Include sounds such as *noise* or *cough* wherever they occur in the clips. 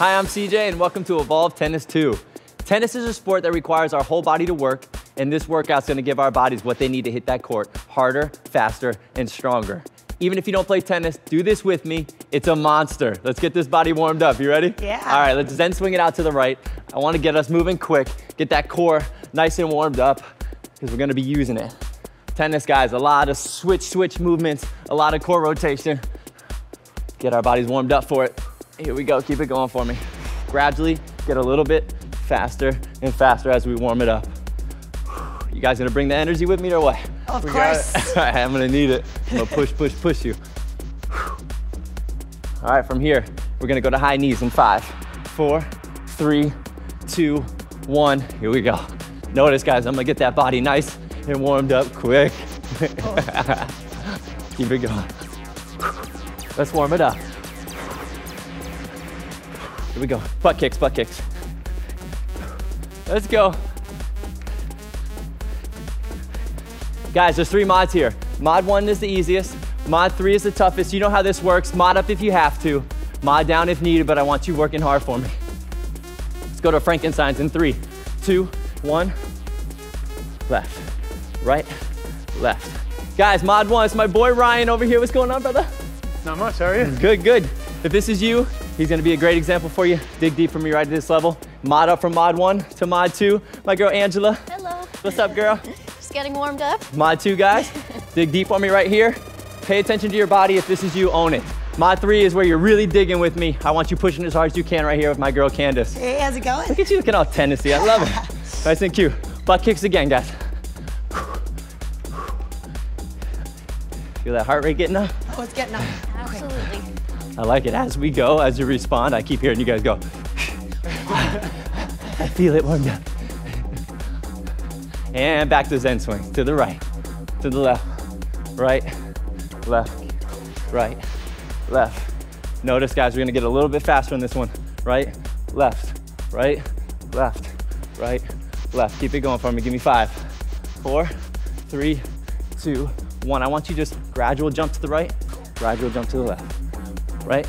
Hi, I'm CJ, and welcome to Evolve Tennis 2. Tennis is a sport that requires our whole body to work, and this workout's gonna give our bodies what they need to hit that court harder, faster, and stronger. Even if you don't play tennis, do this with me. It's a monster. Let's get this body warmed up. You ready? Yeah. All right, let's then swing it out to the right. I wanna get us moving quick, get that core nice and warmed up, because we're gonna be using it. Tennis, guys, a lot of switch, switch movements, a lot of core rotation. Get our bodies warmed up for it. Here we go, keep it going for me. Gradually get a little bit faster and faster as we warm it up. *sighs* You guys gonna bring the energy with me or what? Of We course. *laughs* right, I'm gonna need it. I'm gonna push, push, push you. *sighs* All right, from here, we're gonna go to high knees in five, four, three, two, one. Here we go. Notice, guys, I'm gonna get that body nice and warmed up quick. Oh. *laughs* Keep it going. Let's warm it up. Here we go. Butt kicks, butt kicks. Let's go. Guys, there's three mods here. Mod one is the easiest. Mod three is the toughest. You know how this works. Mod up if you have to. Mod down if needed, but I want you working hard for me. Let's go to Frankenstein's in three, two, one. Left, right, left. Guys, mod one, it's my boy Ryan over here. What's going on, brother? Not much, how are you? Good, good. If this is you, he's gonna be a great example for you. Dig deep for me right at this level. Mod up from mod one to mod two. My girl Angela, Hello. what's up, girl? *laughs* Just getting warmed up. Mod two, guys. *laughs* Dig deep on me right here. Pay attention to your body. If this is you, own it. Mod three is where you're really digging with me. I want you pushing as hard as you can right here with my girl Candace. Hey, how's it going? Look at you looking all Tennessee. I love it. *laughs* nice and cute. Butt kicks again, guys. Feel that heart rate getting up? Oh, it's getting up. Absolutely. I like it. As we go, as you respond, I keep hearing you guys go. *laughs* I feel it warmed up. And back to Zen swing. To the right, to the left, right, left, right, left. Notice, guys, we're gonna get a little bit faster on this one. Right, left, right, left, right, left. Keep it going for me. Give me five, four, three, two, one. I want you just gradual jump to the right, gradual jump to the left right,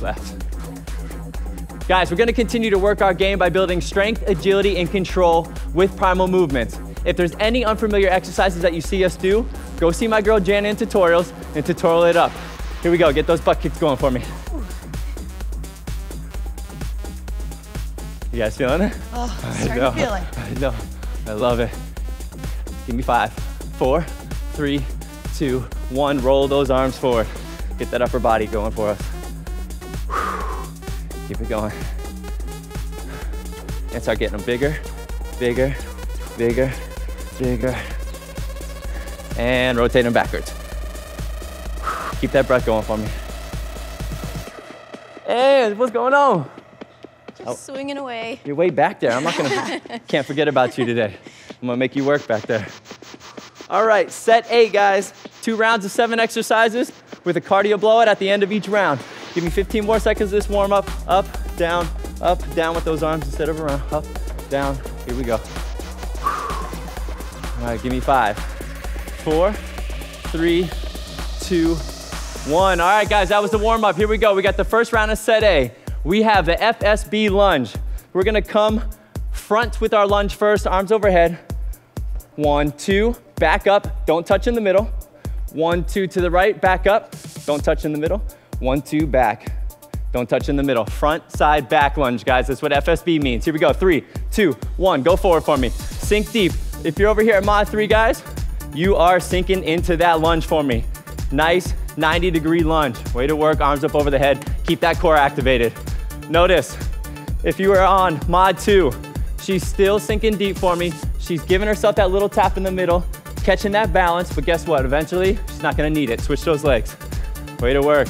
left. Guys, we're gonna continue to work our game by building strength, agility, and control with primal movements. If there's any unfamiliar exercises that you see us do, go see my girl Jana in tutorials and tutorial it up. Here we go, get those butt kicks going for me. You guys feeling it? Oh, *laughs* I starting know. to feel it. I know. I love it. Give me five, four, three, two, one. Roll those arms forward. Get that upper body going for us. Keep it going. And start getting them bigger, bigger, bigger, bigger. And rotate them backwards. Keep that breath going for me. And what's going on? Just swinging away. You're way back there. I'm not gonna, *laughs* can't forget about you today. I'm gonna make you work back there. All right, set A, guys. Two rounds of seven exercises with a cardio blowout at the end of each round. Give me 15 more seconds of this warm up. Up, down, up, down with those arms instead of around. Up, down. Here we go. All right, give me five, four, three, two, one. All right, guys, that was the warm up. Here we go. We got the first round of set A. We have the FSB lunge. We're gonna come front with our lunge first, arms overhead. One, two, back up, don't touch in the middle. One, two to the right, back up, don't touch in the middle. One, two, back, don't touch in the middle. Front, side, back lunge, guys. That's what FSB means. Here we go. Three, two, one. Go forward for me. Sink deep. If you're over here at mod three, guys, you are sinking into that lunge for me. Nice 90 degree lunge. Way to work, arms up over the head. Keep that core activated. Notice, if you are on mod two, she's still sinking deep for me. She's giving herself that little tap in the middle, catching that balance, but guess what? Eventually, she's not gonna need it. Switch those legs. Way to work.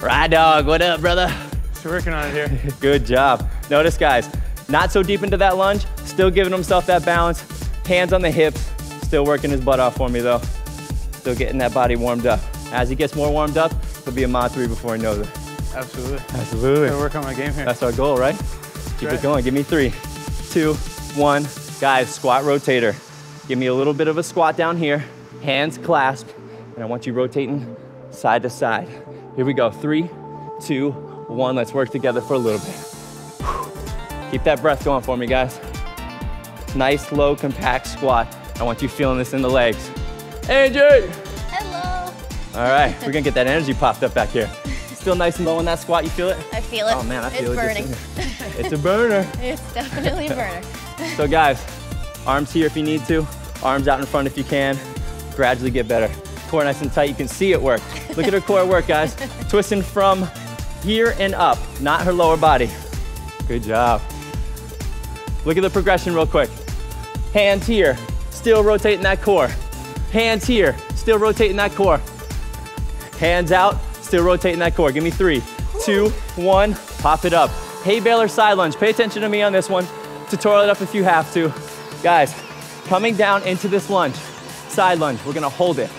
Ride dog, what up, brother? Still working on it here. *laughs* Good job. Notice, guys, not so deep into that lunge, still giving himself that balance. Hands on the hips, still working his butt off for me though. Still getting that body warmed up. As he gets more warmed up, he'll be a mod three before he knows it. Absolutely. Absolutely. Gotta work on my game here. That's our goal, right? Keep right. it going. Give me three, two, one. Guys, squat rotator. Give me a little bit of a squat down here. Hands clasped. And I want you rotating side to side. Here we go. Three, two, one. Let's work together for a little bit. Keep that breath going for me, guys. Nice, low, compact squat. I want you feeling this in the legs. Angie! Hello. All right, we're gonna get that energy popped up back here. Still nice and low in that squat, you feel it? I feel it. Oh man, I feel it's it. burning. It's a burner. *laughs* it's definitely a burner. So guys, arms here if you need to, arms out in front if you can. Gradually get better. Core nice and tight, you can see it work. Look at her core work, guys. *laughs* Twisting from here and up, not her lower body. Good job. Look at the progression real quick. Hands here, still rotating that core. Hands here, still rotating that core. Hands out, still rotating that core. Give me three, two, one, pop it up. Hay, baler side lunge. Pay attention to me on this one. Tutorial it up if you have to. Guys, coming down into this lunge, side lunge, we're gonna hold it.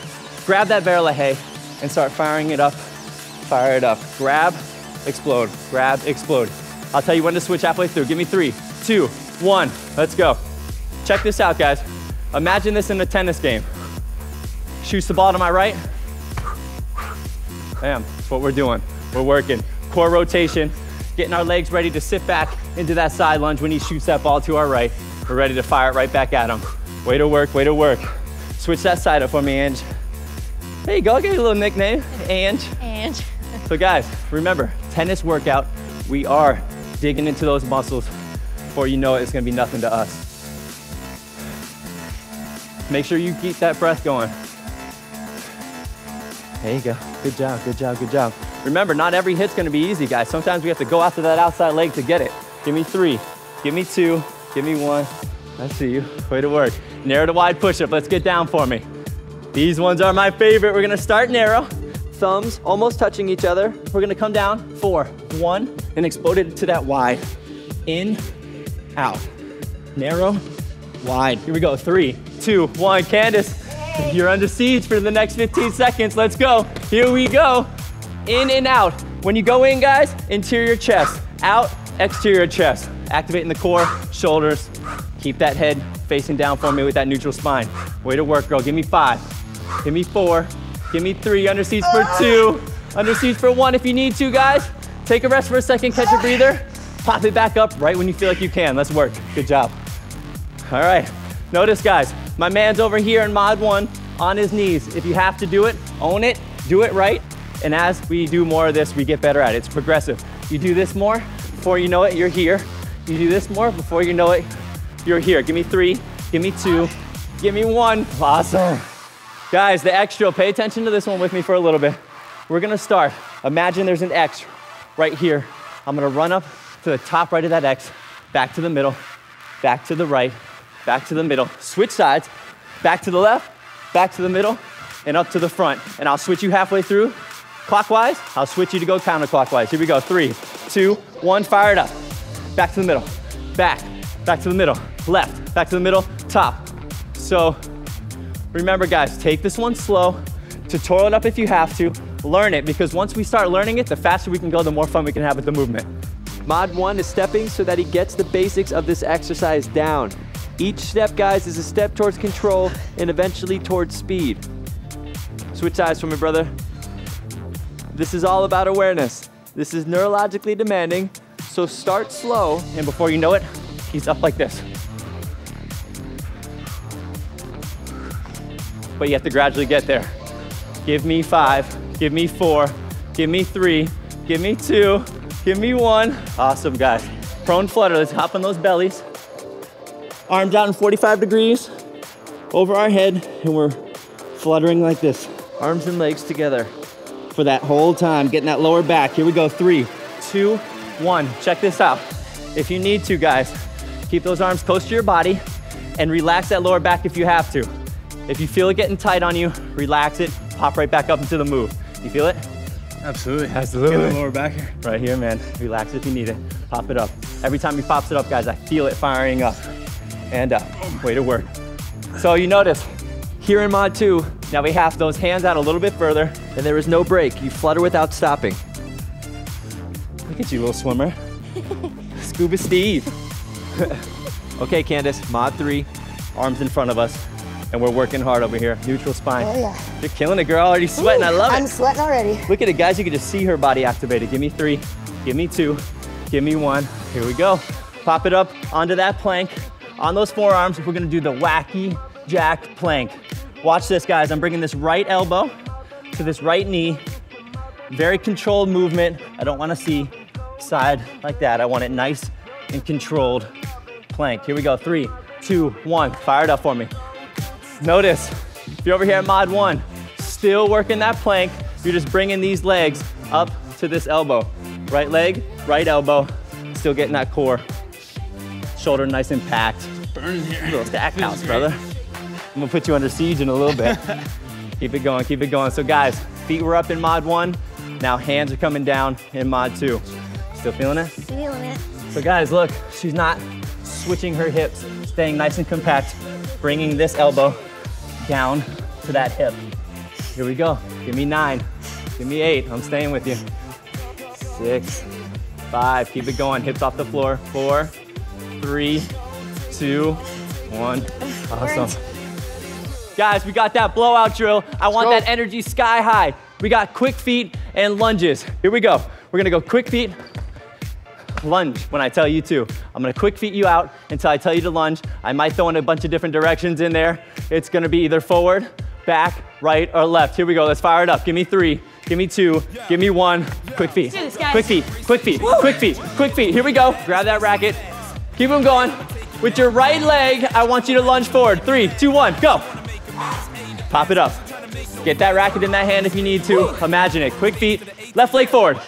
Grab that barrel of hay and start firing it up. Fire it up. Grab, explode, grab, explode. I'll tell you when to switch halfway through. Give me three, two, one. Let's go. Check this out, guys. Imagine this in a tennis game. Shoots the ball to my right. Bam, that's what we're doing. We're working. Core rotation, getting our legs ready to sit back into that side lunge when he shoots that ball to our right. We're ready to fire it right back at him. Way to work, way to work. Switch that side up for me, Ange. There you go, I'll give you a little nickname, Ange. And So guys, remember, tennis workout, we are digging into those muscles before you know it, it's gonna be nothing to us. Make sure you keep that breath going. There you go. Good job, good job, good job. Remember, not every hit's gonna be easy, guys. Sometimes we have to go after that outside leg to get it. Give me three, give me two, give me one. I see you. Way to work. Narrow to wide push-up. Let's get down for me. These ones are my favorite. We're gonna start narrow. Thumbs almost touching each other. We're gonna come down. Four, one, and explode it to that wide. In, out. Narrow, wide. Here we go. Three, two, one. Candace, you're under siege for the next 15 seconds. Let's go. Here we go. In and out. When you go in, guys, interior chest. Out, exterior chest. Activating the core, shoulders. Keep that head facing down for me with that neutral spine. Way to work, girl. Give me five. Give me four. Give me three. Under siege for ah. two. Under siege for one if you need to, guys. Take a rest for a second, catch a ah. breather. Pop it back up right when you feel like you can. Let's work. Good job. All right. Notice, guys, my man's over here in mod one on his knees. If you have to do it, own it, do it right. And as we do more of this, we get better at it. It's progressive. You do this more, before you know it, you're here. You do this more, before you know it, you're here. Give me three, give me two, give me one. Awesome. Guys, the extra, pay attention to this one with me for a little bit. We're gonna start. Imagine there's an X right here. I'm gonna run up to the top right of that X, back to the middle, back to the right, back to the middle. Switch sides, back to the left, back to the middle, and up to the front. And I'll switch you halfway through clockwise. I'll switch you to go counterclockwise. Here we go. Three, two, one, fire it up. Back to the middle, back, back to the middle, left, back to the middle, top. So remember, guys, take this one slow. Tutorial it up if you have to. Learn it because once we start learning it, the faster we can go, the more fun we can have with the movement. Mod 1 is stepping so that he gets the basics of this exercise down. Each step, guys, is a step towards control and eventually towards speed. Switch sides for me, brother. This is all about awareness. This is neurologically demanding, so start slow. And before you know it, he's up like this. But you have to gradually get there. Give me five, give me four, give me three, give me two, give me one. Awesome, guys. Prone flutter, let's hop on those bellies. Arms out in 45 degrees over our head, and we're fluttering like this. Arms and legs together for that whole time, getting that lower back. Here we go, three, two, one. Check this out. If you need to, guys, keep those arms close to your body and relax that lower back if you have to. If you feel it getting tight on you, relax it, pop right back up into the move. You feel it? Absolutely. Absolutely. Get the lower back here. Right here, man. Relax if you need it. Pop it up. Every time he pops it up, guys, I feel it firing up and up. Way to work. So you notice here in mod two, now we have those hands out a little bit further. And there is no break. You flutter without stopping. Look at you, little swimmer. *laughs* Scuba Steve. *laughs* okay, Candace, mod three, arms in front of us, and we're working hard over here. Neutral spine. Oh, yeah. You're killing it, girl. Already sweating. I love it. I'm sweating already. Look at it, guys. You can just see her body activated. Give me three, give Give me two. Give me one. Here we go. Pop it up onto that plank. On those forearms, we're gonna do the wacky jack plank. Watch this, guys. I'm bringing this right elbow to this right knee. Very controlled movement. I don't wanna see side like that. I want it nice and controlled plank. Here we go. Three, two, one. Fire it up for me. Notice, if you're over here at mod one, still working that plank, you're just bringing these legs up to this elbow. Right leg, right elbow, still getting that core. Shoulder nice and packed. Burning here. Little stack house, brother. I'm gonna put you under siege in a little bit. *laughs* keep it going, keep it going. So guys, feet were up in mod one. Now hands are coming down in mod two. Still feeling it? Feeling it. So guys, look, she's not switching her hips, staying nice and compact, bringing this elbow down to that hip. Here we go. Give me nine. Give me eight. I'm staying with you. Six, five. Keep it going. Hips off the floor. Four, three, two, one. Awesome. Guys, we got that blowout drill. I want go. that energy sky high. We got quick feet and lunges. Here we go. We're gonna go quick feet, lunge when I tell you to. I'm gonna quick feet you out until I tell you to lunge. I might throw in a bunch of different directions in there. It's gonna be either forward, back, right, or left. Here we go, let's fire it up. Give me three, give me two, give me one. Quick feet, this, quick feet, quick feet, quick feet, quick feet. Here we go, grab that racket. Keep them going. With your right leg, I want you to lunge forward. Three, two, one, go. Pop it up. Get that racket in that hand if you need to. Imagine it. Quick feet, left leg forward.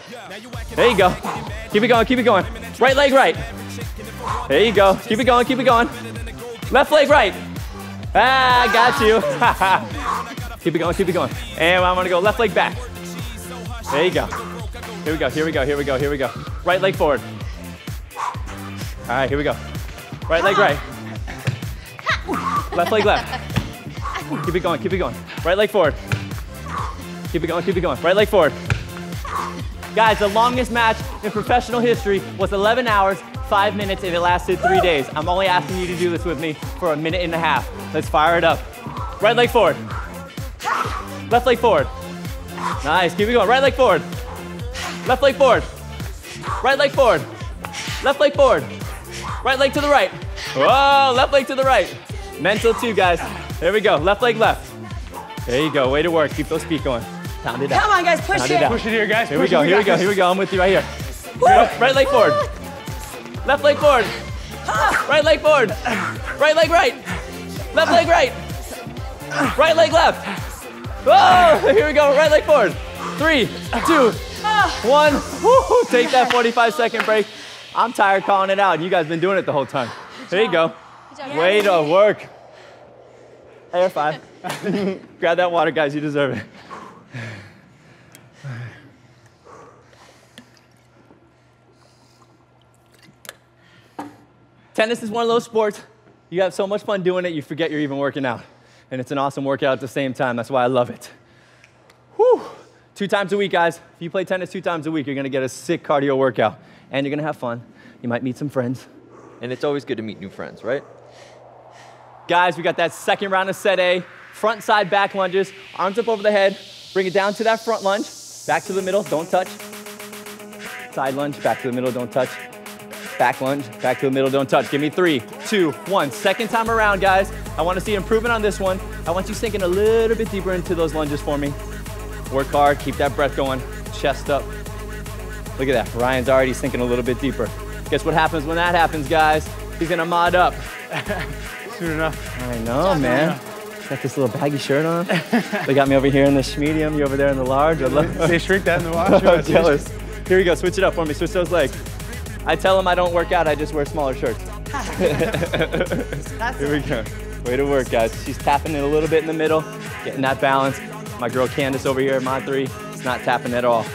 There you go. Keep it going, keep it going. Right leg right. There you go. Keep it going, keep it going. Left leg right. Ah, got you. *laughs* keep it going, keep it going. And I'm gonna go left leg back. There you go. Here we go, here we go, here we go, here we go. Right leg forward. All right, here we go. Right leg right. *laughs* Left leg left. Keep it going, keep it going. Right leg forward. Keep it going, keep it going. Right leg forward. Guys, the longest match in professional history was 11 hours, 5 minutes, and it lasted 3 days. I'm only asking you to do this with me for a minute and a half. Let's fire it up. Right leg forward. Left leg forward. Nice, keep it going. Right leg forward. Left leg forward. Right leg forward. Left leg forward. Right leg to the right. Whoa, left leg to the right. Mental too, guys. There we go. Left leg left. There you go. Way to work. Keep those feet going. Pound it out. Come on, guys, push Pound it. it. Push it here, guys. Here we go. Here we go. Here we go. I'm with you right here. Good. Right leg forward. Left leg forward. Ah. Right leg forward. Right leg right. Left leg right. Right leg left. Oh, here we go. Right leg forward. Three, two, ah. one. Woo, take that 45 second break. I'm tired calling it out. You guys been doing it the whole time. There you go. Way to work. Air five. *laughs* Grab that water, guys. You deserve it. Tennis is one of those sports, you have so much fun doing it, you forget you're even working out. And it's an awesome workout at the same time. That's why I love it. Whew. Two times a week, guys. If you play tennis two times a week, you're gonna get a sick cardio workout. And you're gonna have fun. You might meet some friends. And it's always good to meet new friends, right? Guys, we got that second round of set A. Front side back lunges, arms up over the head. Bring it down to that front lunge. Back to the middle, don't touch. Side lunge, back to the middle, don't touch. Back lunge, back to the middle, don't touch. Give me three, two, one. Second time around, guys. I want to see improvement on this one. I want you sinking a little bit deeper into those lunges for me. Work hard, keep that breath going. Chest up. Look at that. Ryan's already sinking a little bit deeper. Guess what happens when that happens, guys? He's gonna mod up. *laughs* Soon enough. I know, man. Got this little baggy shirt on. *laughs* they got me over here in the medium. You over there in the large. I love. They *laughs* shrink that in the *laughs* watch. I'm jealous. Here we go. Switch it up for me. Switch those legs. I tell them I don't work out. I just wear smaller shirts. Here we go. Way to work, guys. She's tapping it a little bit in the middle, getting that balance. My girl Candace over here at Mod 3 is not tapping at all.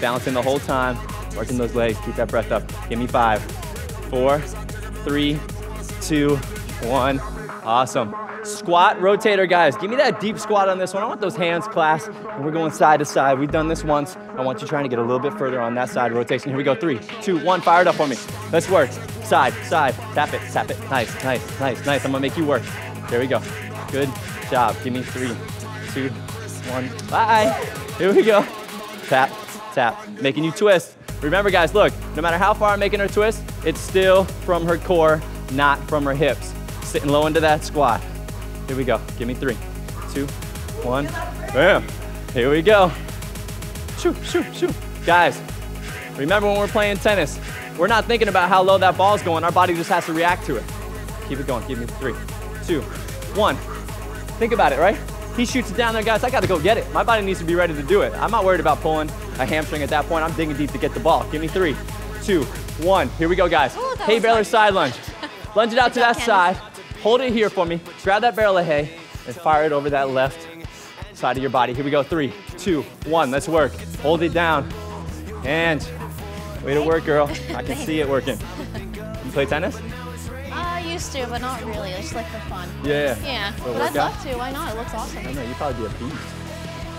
Balancing the whole time, working those legs. Keep that breath up. Give me five, four, three, two, one. Awesome. Squat rotator, guys. Give me that deep squat on this one. I want those hands clasped, we're going side to side. We've done this once. I want you trying to get a little bit further on that side rotation. Here we go. Three, two, one. Fire it up for me. Let's work. Side, side. Tap it, tap it. Nice, nice, nice, nice. I'm gonna make you work. There we go. Good job. Give me three, two, one. Bye. Here we go. Tap, tap. Making you twist. Remember guys, look, no matter how far I'm making her twist, it's still from her core, not from her hips. Sitting low into that squat. Here we go, give me three, two, one, bam. Here we go. Shoot, shoot, shoot. Guys, remember when we're playing tennis, we're not thinking about how low that ball's going, our body just has to react to it. Keep it going, give me three, two, one. Think about it, right? He shoots it down there, guys. I got to go get it. My body needs to be ready to do it. I'm not worried about pulling a hamstring at that point. I'm digging deep to get the ball. Give me three, two, one. Here we go, guys. Ooh, hay was side lunge. Lunge it out to that side. Hold it here for me. Grab that barrel of hay and fire it over that left side of your body. Here we go. Three, two, one. Let's work. Hold it down. And way to work, girl. I can see it working. You play tennis? I used to, but not really. It's just like for fun. Yeah. Yeah, but I'd love to. Why not? It looks awesome. I don't know. You'd probably be a beast.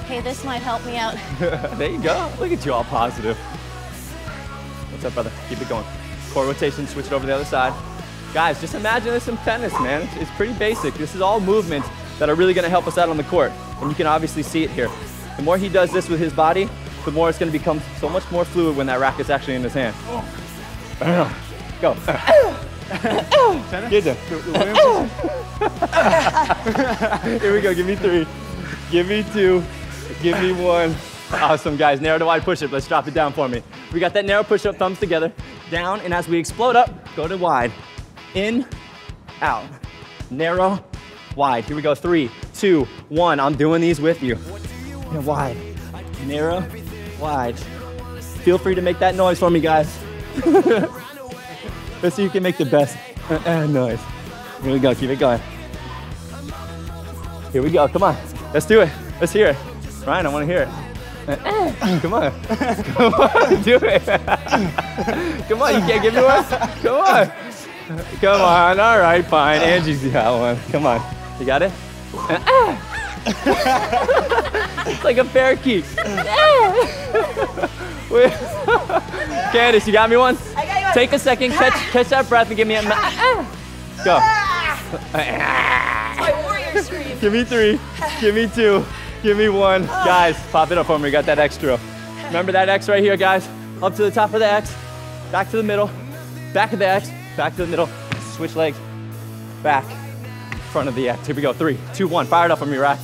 Hey, this might help me out. *laughs* there you go. Look at you all positive. What's up, brother? Keep it going. Core rotation, switch it over to the other side. Guys, just imagine this in tennis, man. It's, it's pretty basic. This is all movements that are really gonna help us out on the court. And you can obviously see it here. The more he does this with his body, the more it's gonna become so much more fluid when that racket's actually in his hand. Bam. Go. Get them. The, the *laughs* Here we go. Give me three. Give me two. Give me one. Awesome, guys. Narrow to wide push-up. Let's drop it down for me. We got that narrow push-up, thumbs together. Down, and as we explode up, go to wide. In, out. Narrow, wide. Here we go. Three, two, one. I'm doing these with you. And wide. Narrow, wide. Feel free to make that noise for me, guys. *laughs* Let's see who can make the best uh, uh, noise. Here we go. Keep it going. Here we go. Come on. Let's do it. Let's hear it. Ryan, I want to hear it. Uh, *clears throat* Come on. *laughs* Come on. Do it. *laughs* Come on. You can't give me one? Come on. *laughs* Come on. All right, fine. Angie's got one. Come on. You got it? *laughs* it's like a parakeet. *laughs* Wait. Candace, you got me one? I got you. Take a second, catch, catch that breath, and give me a. Go. my warrior scream. Give me three. Give me two. Give me one. Oh. Guys, pop it up for me. You Got that extra. Remember that X right here, guys? Up to the top of the X, back to the middle, back of the X, back to the middle. Switch legs, back, front of the X. Here we go. Three, two, one. Fire it up for me, right?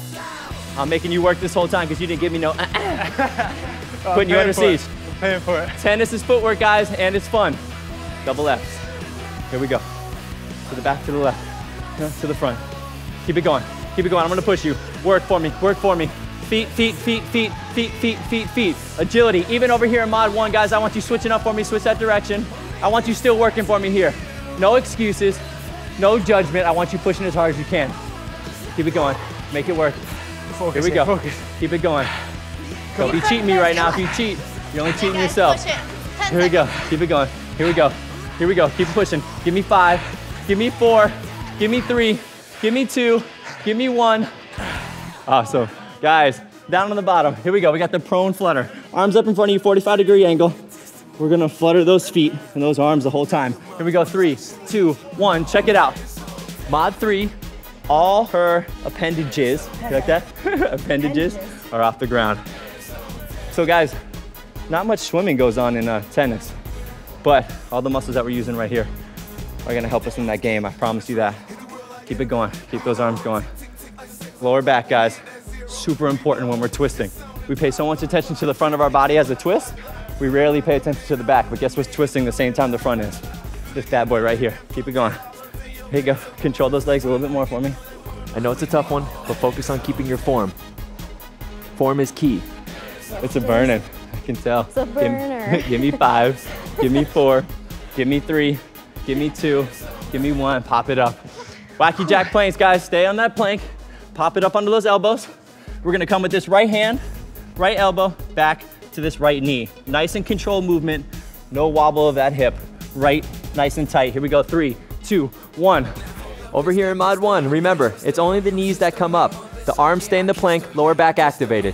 I'm making you work this whole time because you didn't give me no. *laughs* Putting you under paying for it. siege. I'm paying for it. Tennis is footwork, guys, and it's fun. Double Fs. Here we go. To the back, to the left, uh, to the front. Keep it going. Keep it going. I'm gonna push you. Work for me. Work for me. Feet, feet, feet, feet, feet, feet, feet, feet. Agility. Even over here in mod one, guys, I want you switching up for me. Switch that direction. I want you still working for me here. No excuses. No judgment. I want you pushing as hard as you can. Keep it going. Make it work. Focus, Here we go. Focus. Keep it going. Don't be cheating me right now. If you cheat, you're only cheating Guys, yourself. push it. Ten Here we go. Keep it going. Here we go. Here we go. Keep pushing. Give me five. Give me four. Give me three. Give me two. Give me one. Awesome. Guys, down on the bottom. Here we go. We got the prone flutter. Arms up in front of you, 45 degree angle. We're gonna flutter those feet and those arms the whole time. Here we go. Three, two, one. Check it out. Mod three, all her appendages, you like that? *laughs* appendages are off the ground. So guys, not much swimming goes on in uh, tennis, but all the muscles that we're using right here are gonna help us in that game. I promise you that. Keep it going. Keep those arms going. Lower back, guys. Super important when we're twisting. We pay so much attention to the front of our body as a twist. We rarely pay attention to the back, but guess what's twisting the same time the front is? This bad boy right here. Keep it going. Here you go. Control those legs a little bit more for me. I know it's a tough one, but focus on keeping your form. Form is key. It's a burning. I can tell. It's a burner. *laughs* Give, me five. give me four. Give me three. Give me two. Give me one. Pop it up. Wacky jack planks, guys. Stay on that plank. Pop it up under those elbows. We're gonna come with this right hand, right elbow, back to this right knee. Nice and controlled movement. No wobble of that hip. Right, nice and tight. Here we go. Three, two, one. Over here in mod one, remember, it's only the knees that come up. The arms stay in the plank, lower back activated.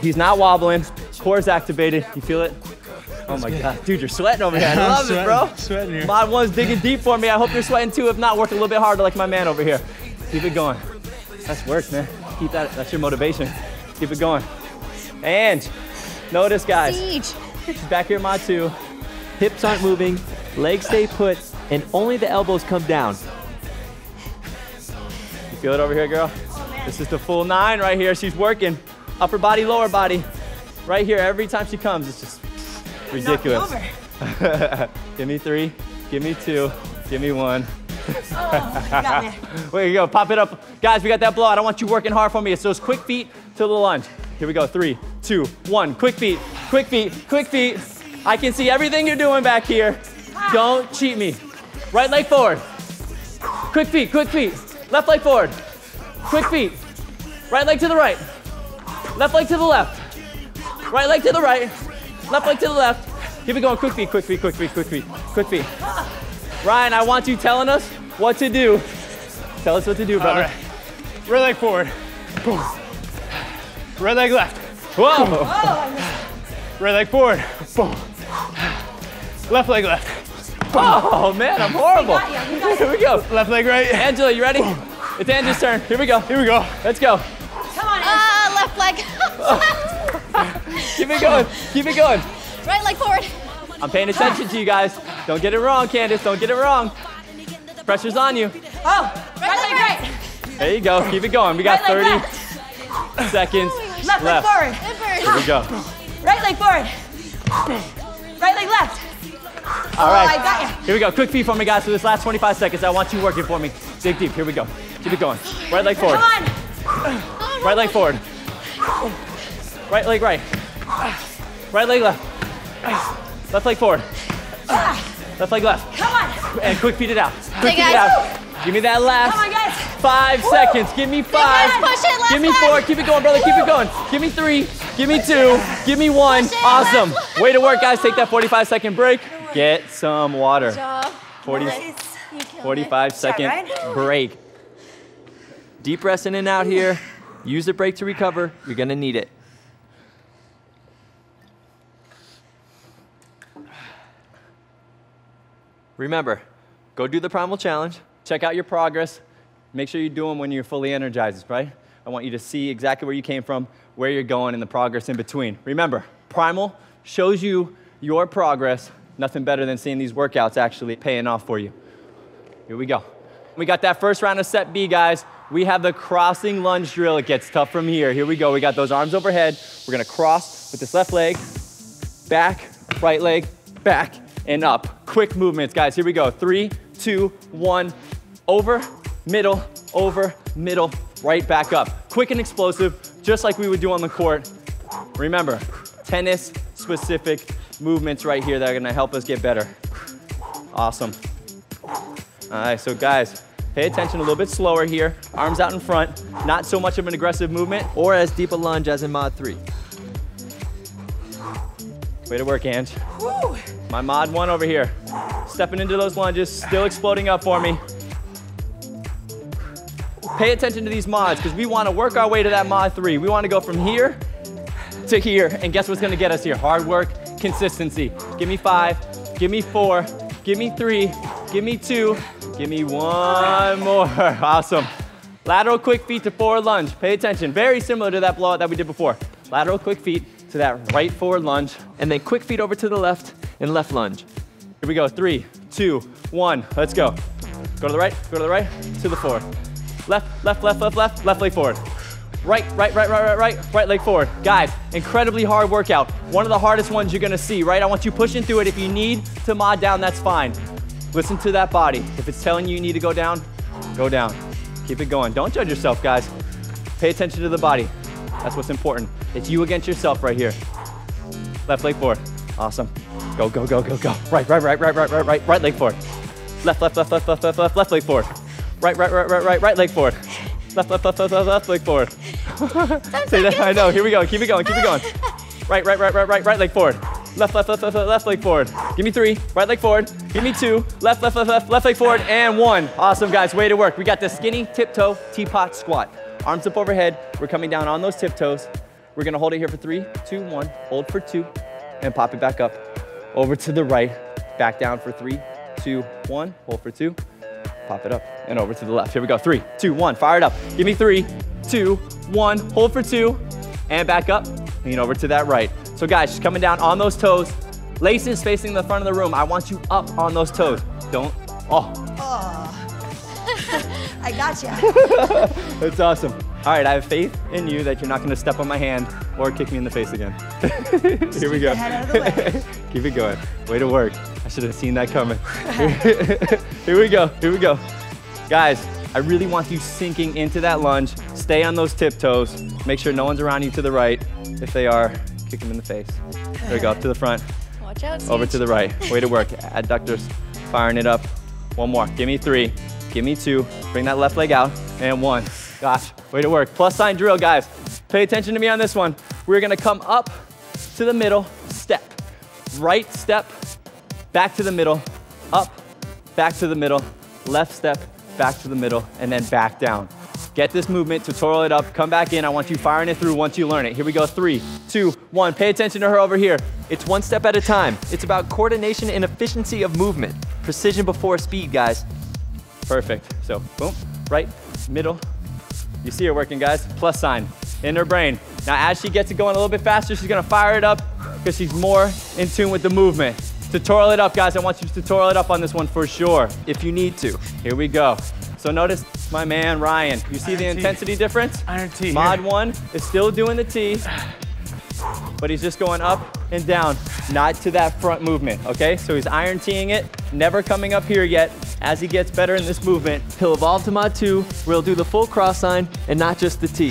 He's not wobbling. Core's activated. You feel it? Oh my god, dude, you're sweating over here. I *laughs* love it, bro. sweating, sweating here. Mod one's digging deep for me. I hope you're sweating too. If not, work a little bit harder like my man over here. Keep it going. That's work, man. Keep that. That's your motivation. Keep it going. And notice, guys, Siege. She's *laughs* back here, two. Hips aren't moving, legs stay put, and only the elbows come down. You feel it over here, girl? This is the full nine right here. She's working. Upper body, lower body. Right here, every time she comes, it's just ridiculous. *laughs* give me three, give me two, give me one. Got me. *laughs* There you go, pop it up. Guys, we got that blowout. I don't want you working hard for me. It's those quick feet to the lunge. Here we go, three, two, one. Quick feet, quick feet, quick feet. I can see everything you're doing back here. Don't cheat me. Right leg forward. Quick feet, quick feet. Left leg forward. Quick feet. Right leg to the right. Left leg to the left. Right leg to the right. Left leg to the left. Keep it going. Quick feet, quick feet, quick feet, quick feet, quick feet. Ryan, I want you telling us what to do. Tell us what to do, brother. right. Right leg forward. Boom. Right leg left. Whoa. Right leg forward. Boom. *sighs* Left leg left. Oh man, I'm horrible. Here we go. Left leg right. Angela, you ready? It's Angela's turn. Here we go. Here we go. Let's go. Come on, Ange. Ah, left leg. *laughs* Keep it going. Keep it going. right leg forward. I'm paying attention to you guys. Don't get it wrong, Candace. Don't get it wrong. Pressure's on you. Oh, right leg right. There you go. Keep it going. We got Right leg 30 *laughs* seconds Left, leg forward. Here we go. Right leg forward. Right leg left. All oh, right. Oh, I got you. Here we go. Quick feet for me, guys. For this last 25 seconds, I want you working for me. Dig deep. Here we go. Keep it going. Right leg forward. Come on. Right leg forward. Right leg right. Right leg left. Left leg forward. Left leg left. Come on. And quick feet it out. Quick Okay, feet it out. Give me that last Come on, guys. five seconds. Give me five. it, Give me one. four. Keep it going, brother. Keep it going. Give me three. Give me two. Give me one. It, Awesome. Way to work, guys. Take that 45 second break. Get some water. Job. 40, You killed 45 second break. Deep breaths in and out here. Use the break to recover. You're gonna need it. Remember, go do the primal challenge. Check out your progress. Make sure you do them when you're fully energized, right? I want you to see exactly where you came from, where you're going, and the progress in between. Remember, Primal shows you your progress. Nothing better than seeing these workouts actually paying off for you. Here we go. We got that first round of set B, guys. We have the crossing lunge drill. It gets tough from here. Here we go. We got those arms overhead. We're gonna cross with this left leg, back, right leg, back, and up. Quick movements, guys. Here we go. Three, two, one. Over, middle, over, middle, right back up. Quick and explosive, just like we would do on the court. Remember, tennis specific movements right here that are gonna help us get better. Awesome. All right, so guys, pay attention a little bit slower here. Arms out in front, not so much of an aggressive movement. Or as deep a lunge as in mod three. Way to work, Ange. Woo. My mod one over here. Stepping into those lunges, still exploding up for me. Pay attention to these mods because we want to work our way to that mod three. We want to go from here to here. And guess what's going to get us here? Hard work, consistency. Give me five, give me four, give me three, give me two, give me one more. *laughs* Awesome. Lateral quick feet to forward lunge. Pay attention. Very similar to that blowout that we did before. Lateral quick feet to that right forward lunge. And then quick feet over to the left and left lunge. Here we go. Three, two, one. Let's go. Go to the right, go to the right, to the forward. Left, left, left, left, left, left leg forward. Right, right, right, right, right, right, right leg forward. Guys, incredibly hard workout. One of the hardest ones you're gonna see, right? I want you pushing through it. If you need to mod down, that's fine. Listen to that body. If it's telling you you need to go down, go down. Keep it going. Don't judge yourself, guys. Pay attention to the body. That's what's important. It's you against yourself right here. Left leg forward. Awesome. Go, go, go, go, go. Right, right, right, right, right, right, right, right leg forward. Left, left, left, left, left, left, left, left leg forward. Right, right, right, right, right, right leg forward. Left, left, left, left, left, left leg forward. Say that, I know. Here we go. Keep it going, keep it going. Right, right, right, right, right, right leg forward. Left, left, left, left, left, left leg forward. Give me three. Right leg forward. Give me two. Left, left, left, left, left leg forward. And one. Awesome, guys. Way to work. We got the skinny tiptoe teapot squat. Arms up overhead. We're coming down on those tiptoes. We're gonna hold it here for three, two, one. Hold for two, and pop it back up. Over to the right. Back down for three, two, one. Hold for two. Pop it up and over to the left. Here we go. Three, two, one. Fire it up. Give me three, two, one. Hold for two, and back up. Lean over to that right. So guys, just coming down on those toes. Laces facing the front of the room. I want you up on those toes. Don't, oh, *laughs* I got you. *laughs* that's awesome. All right, I have faith in you that you're not gonna step on my hand or kick me in the face again. *laughs* Here we go. the head out of the way. *laughs* Keep it going. Way to work. I should have seen that coming. *laughs* Here we go. Here we go. Guys, I really want you sinking into that lunge. Stay on those tiptoes. Make sure no one's around you to the right. If they are, kick them in the face. There we go. Up to the front. Watch out. Over to the right. Way to work. Adductors firing it up. One more. Give me three. Give me two. Bring that left leg out. And one. Gosh, way to work. Plus sign drill, guys. Pay attention to me on this one. We're gonna come up to the middle, step. Right step, back to the middle, up, back to the middle, left step, back to the middle, and then back down. Get this movement, tutorial it up, come back in. I want you firing it through once you learn it. Here we go, three, two, one. Pay attention to her over here. It's one step at a time. It's about coordination and efficiency of movement. Precision before speed, guys. Perfect. So, boom, right, middle. You see her working, guys. Plus sign in her brain. Now, as she gets it going a little bit faster, she's gonna fire it up because she's more in tune with the movement. Tutorial it up, guys. I want you to tutorial it up on this one for sure. If you need to. Here we go. So notice my man Ryan. You see the Iron T. intensity difference? Iron T. Mod here. one is still doing the T, but he's just going up and down, not to that front movement, okay? So he's iron teeing it, never coming up here yet. As he gets better in this movement, He'll evolve to mod two, where he'll do the full cross sign and not just the T.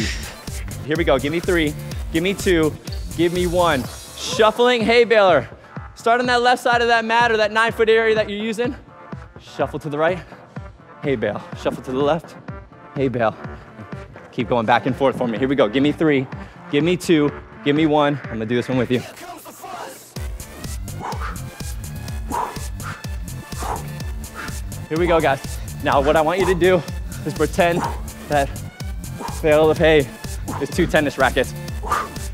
here we go. Give me three, give me two, give me one. Shuffling hay baler. Start on that left side of that mat or that nine foot area that you're using. Shuffle to the right, hay bale. Shuffle to the left, hay bale. Keep going back and forth for me. Here we go. Give me three, give me two, give me one. I'm gonna do this one with you. Here we go, guys. Now, what I want you to do is pretend that bale of hay is two tennis rackets.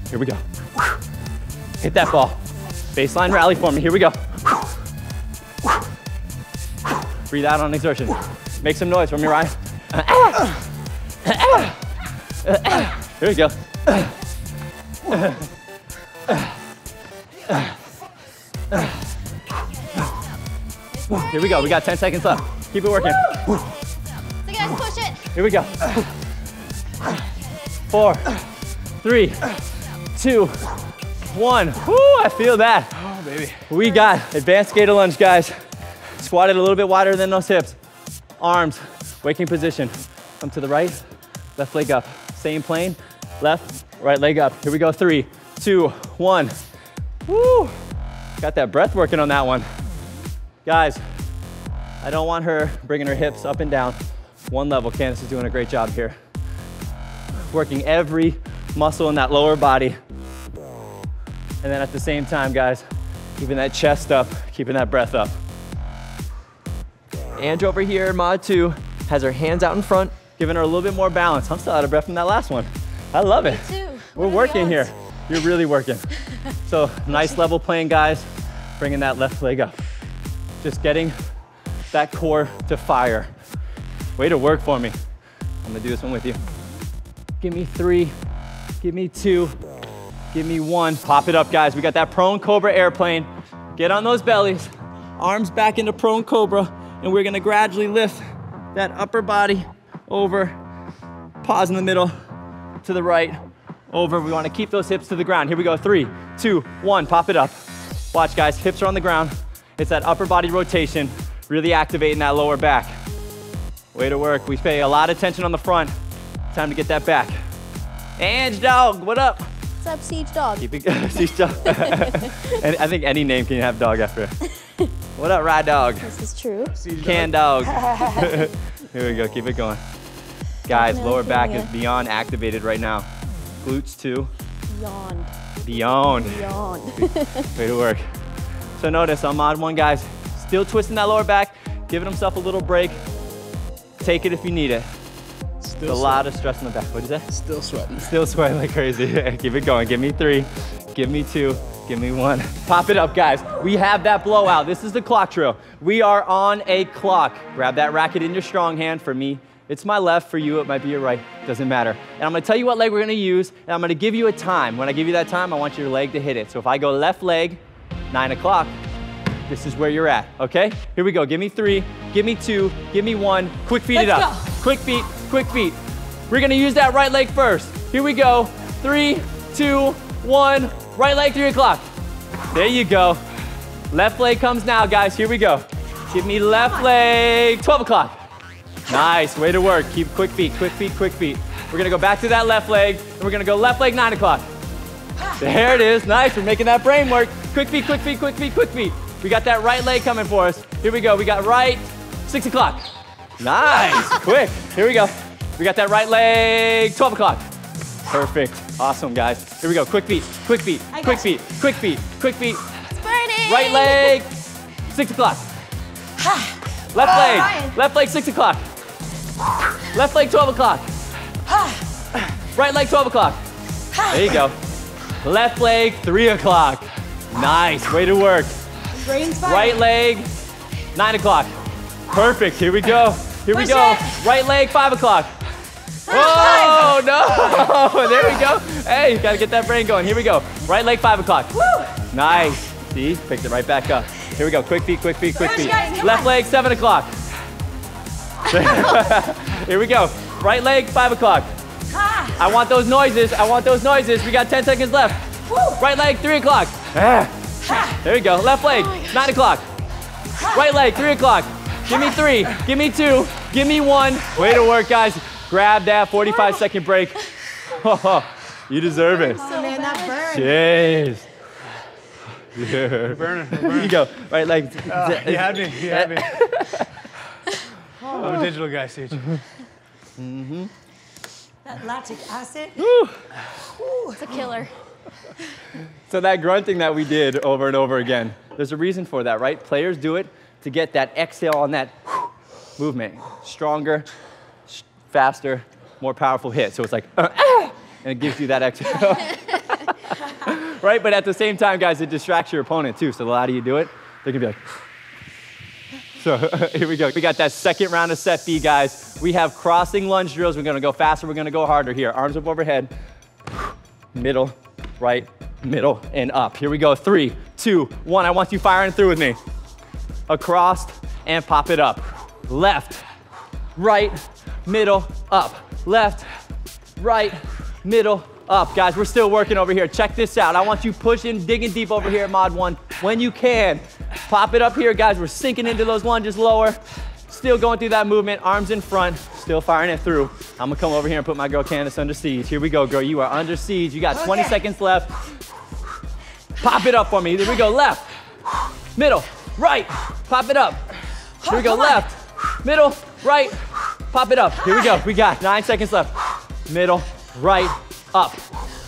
Here we go. Hit that ball. Baseline rally for me. Here we go. Breathe out on exertion. Make some noise from your eye. Here we go. Here we go. We got 10 seconds left. Keep it working. So guys, push it. Here we go. Four, three, two, one. Woo, I feel that. Oh, baby. We got advanced gator lunge, guys. Squatted a little bit wider than those hips. Arms, waking position. Come to the right, left leg up. Same plane, left, right leg up. Here we go, three, two, one. Woo! Got that breath working on that one. Guys, I don't want her bringing her hips up and down. One level, Candace is doing a great job here. Working every muscle in that lower body. And then at the same time, guys, keeping that chest up, keeping that breath up. Andrew over here mod two has her hands out in front. Giving her a little bit more balance. I'm still out of breath from that last one. I love it. We're What working here. You're really working. So nice level plane, guys. Bringing that left leg up. Just getting that core to fire. Way to work for me. I'm gonna do this one with you. Give me three, give me two, give me one. Pop it up, guys. We got that prone cobra airplane. Get on those bellies, arms back into prone cobra, and we're gonna gradually lift that upper body over, pause in the middle, to the right, over. We wanna keep those hips to the ground. Here we go, three, two, one, pop it up. Watch guys, hips are on the ground. It's that upper body rotation, really activating that lower back. Way to work. We pay a lot of attention on the front. Time to get that back. Ange dog, what up? What's up, Siege Dog? Keep it *laughs* Siege dog. *laughs* and I think any name can have dog after it. What up, ride dog? This is true. Can dog. *laughs* Here we go, keep it going. Guys, lower back is beyond activated right now. Glutes too, Beyond. beyond. Yawned. *laughs* Way to work. So notice on mod one, guys, still twisting that lower back, giving himself a little break. Take it if you need it. It's Still a lot of stress in the back. What'd you say? Still sweating. Still sweating like crazy. *laughs* Keep it going. Give me three. Give me two. Give me one. *laughs* Pop it up, guys. We have that blowout. This is the clock drill. We are on a clock. Grab that racket in your strong hand for me It's my left. For you, it might be your right. Doesn't matter. And I'm gonna tell you what leg we're gonna use, and I'm gonna give you a time. When I give you that time, I want your leg to hit it. So if I go left leg, nine o'clock, this is where you're at, okay? Here we go. Give me three, give me two, give me one. Quick feet it Let's up. go. Quick feet, quick feet. We're gonna use that right leg first. Here we go. Three, two, one. Right leg, three o'clock. There you go. Left leg comes now, guys. Here we go. Give me left leg, 12 o'clock. Nice, way to work. Keep quick feet, quick feet, quick feet. We're gonna go back to that left leg, and we're gonna go left leg, nine o'clock. There it is, nice, we're making that brain work. Quick feet, quick feet, quick feet, quick feet. We got that right leg coming for us. Here we go, we got right, six o'clock. Nice, *laughs* quick, here we go. We got that right leg, 12 o'clock. Perfect, awesome guys. Here we go, quick feet, quick feet, quick feet, quick feet, quick feet. It's burning. Right leg, six o'clock. *sighs* Left oh, leg, left leg, six o'clock. Left leg, 12 o'clock. Right leg, 12 o'clock. There you go. Left leg, three o'clock. Nice, way to work. Right leg, nine o'clock. Perfect, here we go. Here we go. it. Right leg, five o'clock. Oh, no, *laughs* there we go. Hey, gotta get that brain going. Here we go. Right leg, five o'clock. Nice. See, picked it right back up. Here we go. Quick feet, quick feet, quick feet. Left leg, seven o'clock. *laughs* Here we go. Right leg, five o'clock. Ah, I want those noises. I want those noises. We got 10 seconds left. woo. Right leg, three o'clock. Ah. There we go. Left leg, nine o'clock. Right leg, three o'clock. Give me three. Give me two. Give me one. Way to work, guys. Grab that 45 second break. *laughs* you deserve it. Oh, man, that burn. Jeez. Yeah. Burner, we're *laughs* burning. you go. Right leg. You had me. You had me. I'm a digital guy, Sage. That lactic acid. It's a killer. So that grunting that we did over and over again, there's a reason for that, right? Players do it to get that exhale on that movement. Stronger, faster, more powerful hit. So it's like, uh, ah, and it gives you that exhale. *laughs* right? But at the same time, guys, it distracts your opponent too. So the louder you do it, they're gonna be like, so *laughs* here we go. We got that second round of set B, guys. We have crossing lunge drills. We're gonna go faster. We're gonna go harder here. Arms up overhead *sighs* middle, right, middle, and up. Here we go. Three, two, one. I want you firing through with me. Across and pop it up. Left, right, middle, up. Left, right, middle, up. Guys, we're still working over here. Check this out. I want you pushing, digging deep over here at Mod 1 when you can. Pop it up here, guys. We're sinking into those lunges lower. Still going through that movement, arms in front, still firing it through. I'm gonna come over here and put my girl Candace under siege. Here we go, girl. You are under siege. You got 20 Okay. seconds left. Pop it up for me. Here we go. Left, middle, right. Pop it up. Here we go. Left, middle, right. Pop it up. Here we go. We got nine seconds left. Middle, right, up,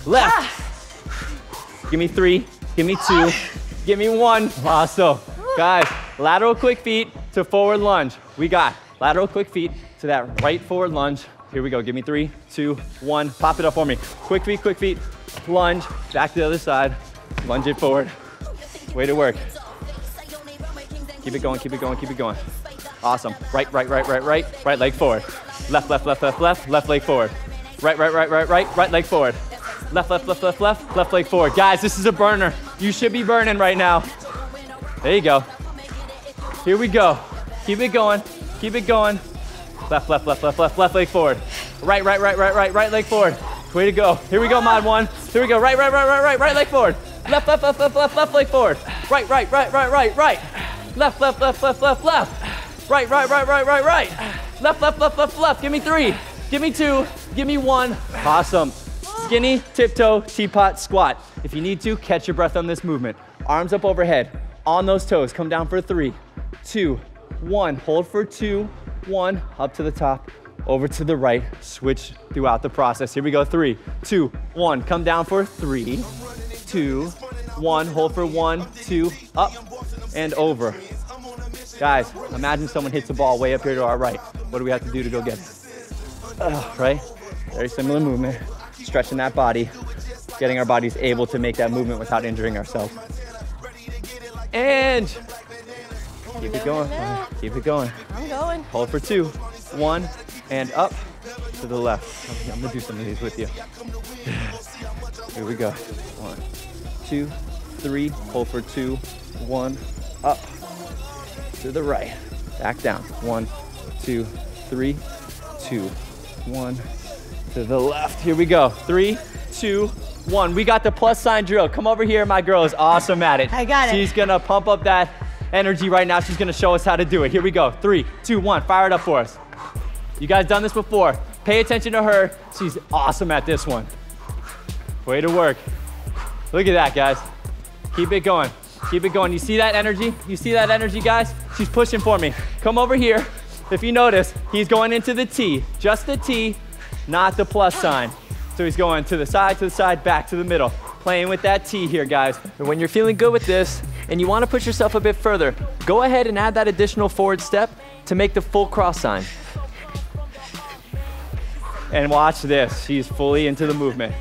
left. Ah. Give me three. Give me two. Ah. Give me one. Awesome. Guys, lateral quick feet to forward lunge. We got lateral quick feet to that right forward lunge. Here we go. Give me three, two, one. Pop it up for me. Quick feet, quick feet. Lunge. Back to the other side. Lunge it forward. Way to work. Keep it going, keep it going, keep it going. Awesome. Right, right, right, right, right. Right leg forward. Left, left, left, left, left. Left leg forward. Right, right, right, right, right. Right leg forward. Left, left, left, left, left. Left leg forward. Guys, this is a burner. You should be burning right now. There you go. Here we go. Keep it going. Keep it going. Left, left, left, left, left. Left leg forward. Right, right, right, right, right. Right leg forward. Way to go. Here we go, mod one. Here we go. Right, right, right, right, right. Right leg forward. Left, left, left, left, left, left leg forward. Right, right, right, right, right, right. Left, left, left, left, left, left. Right, right, right, right, right, right. Left, left, left, left, left. Give me three. Give me two. Give me one. Awesome. Skinny, tiptoe, teapot, squat. If you need to, catch your breath on this movement. Arms up overhead. On those toes. Come down for three, two, one. Hold for two, one. Up to the top, over to the right. Switch throughout the process. Here we go. Three, two, one. Come down for three, two, one. Hold for one, two, up and over. Guys, imagine someone hits the ball way up here to our right. What do we have to do to go get it? Ugh, right? Very similar movement. Stretching that body, getting our bodies able to make that movement without injuring ourselves. And keep it going. Keep it going. I'm going. Hold for two, one, and up to the left. I'm gonna do some of these with you. *sighs* Here we go. One, two, three. Hold for two. One, up to the right. Back down. One, two, three, two, one, to the left. Here we go. Three, two, one. We got the plus sign drill. Come over here. My girl is awesome at it. I got it. She's gonna pump up that energy right now. She's gonna show us how to do it. Here we go. Three, two, one. Fire it up for us. You guys done this before. Pay attention to her. She's awesome at this one. Way to work. Look at that, guys. Keep it going. Keep it going. You see that energy? You see that energy, guys? She's pushing for me. Come over here. If you notice, he's going into the T. Just the T, not the plus sign. So he's going to the side, to the side, back to the middle. Playing with that T here, guys. And when you're feeling good with this and you want to push yourself a bit further, go ahead and add that additional forward step to make the full cross sign. And watch this. She's fully into the movement.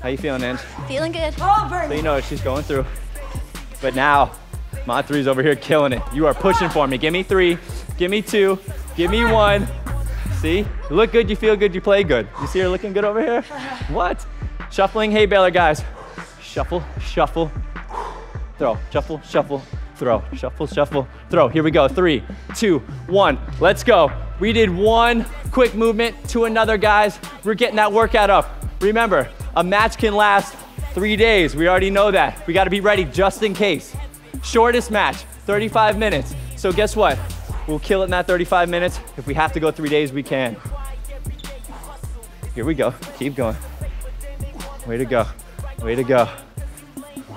How you feeling, Ange? Feeling good. Oh, So you know she's going through. But now, my three's over here killing it. You are pushing for me. Give me three, give me two, give me one. See? You look good, you feel good, you play good. You see her looking good over here? What? Shuffling hay baler, guys. Shuffle, shuffle, throw, shuffle, shuffle, throw, shuffle, shuffle, throw. Here we go. Three, two, one. Let's go. We did one quick movement to another, guys. We're getting that workout up. Remember, a match can last three days. We already know that. We got to be ready just in case. Shortest match, 35 minutes. So guess what? We'll kill it in that 35 minutes. If we have to go three days, we can. Here we go. Keep going. Way to go. Way to go.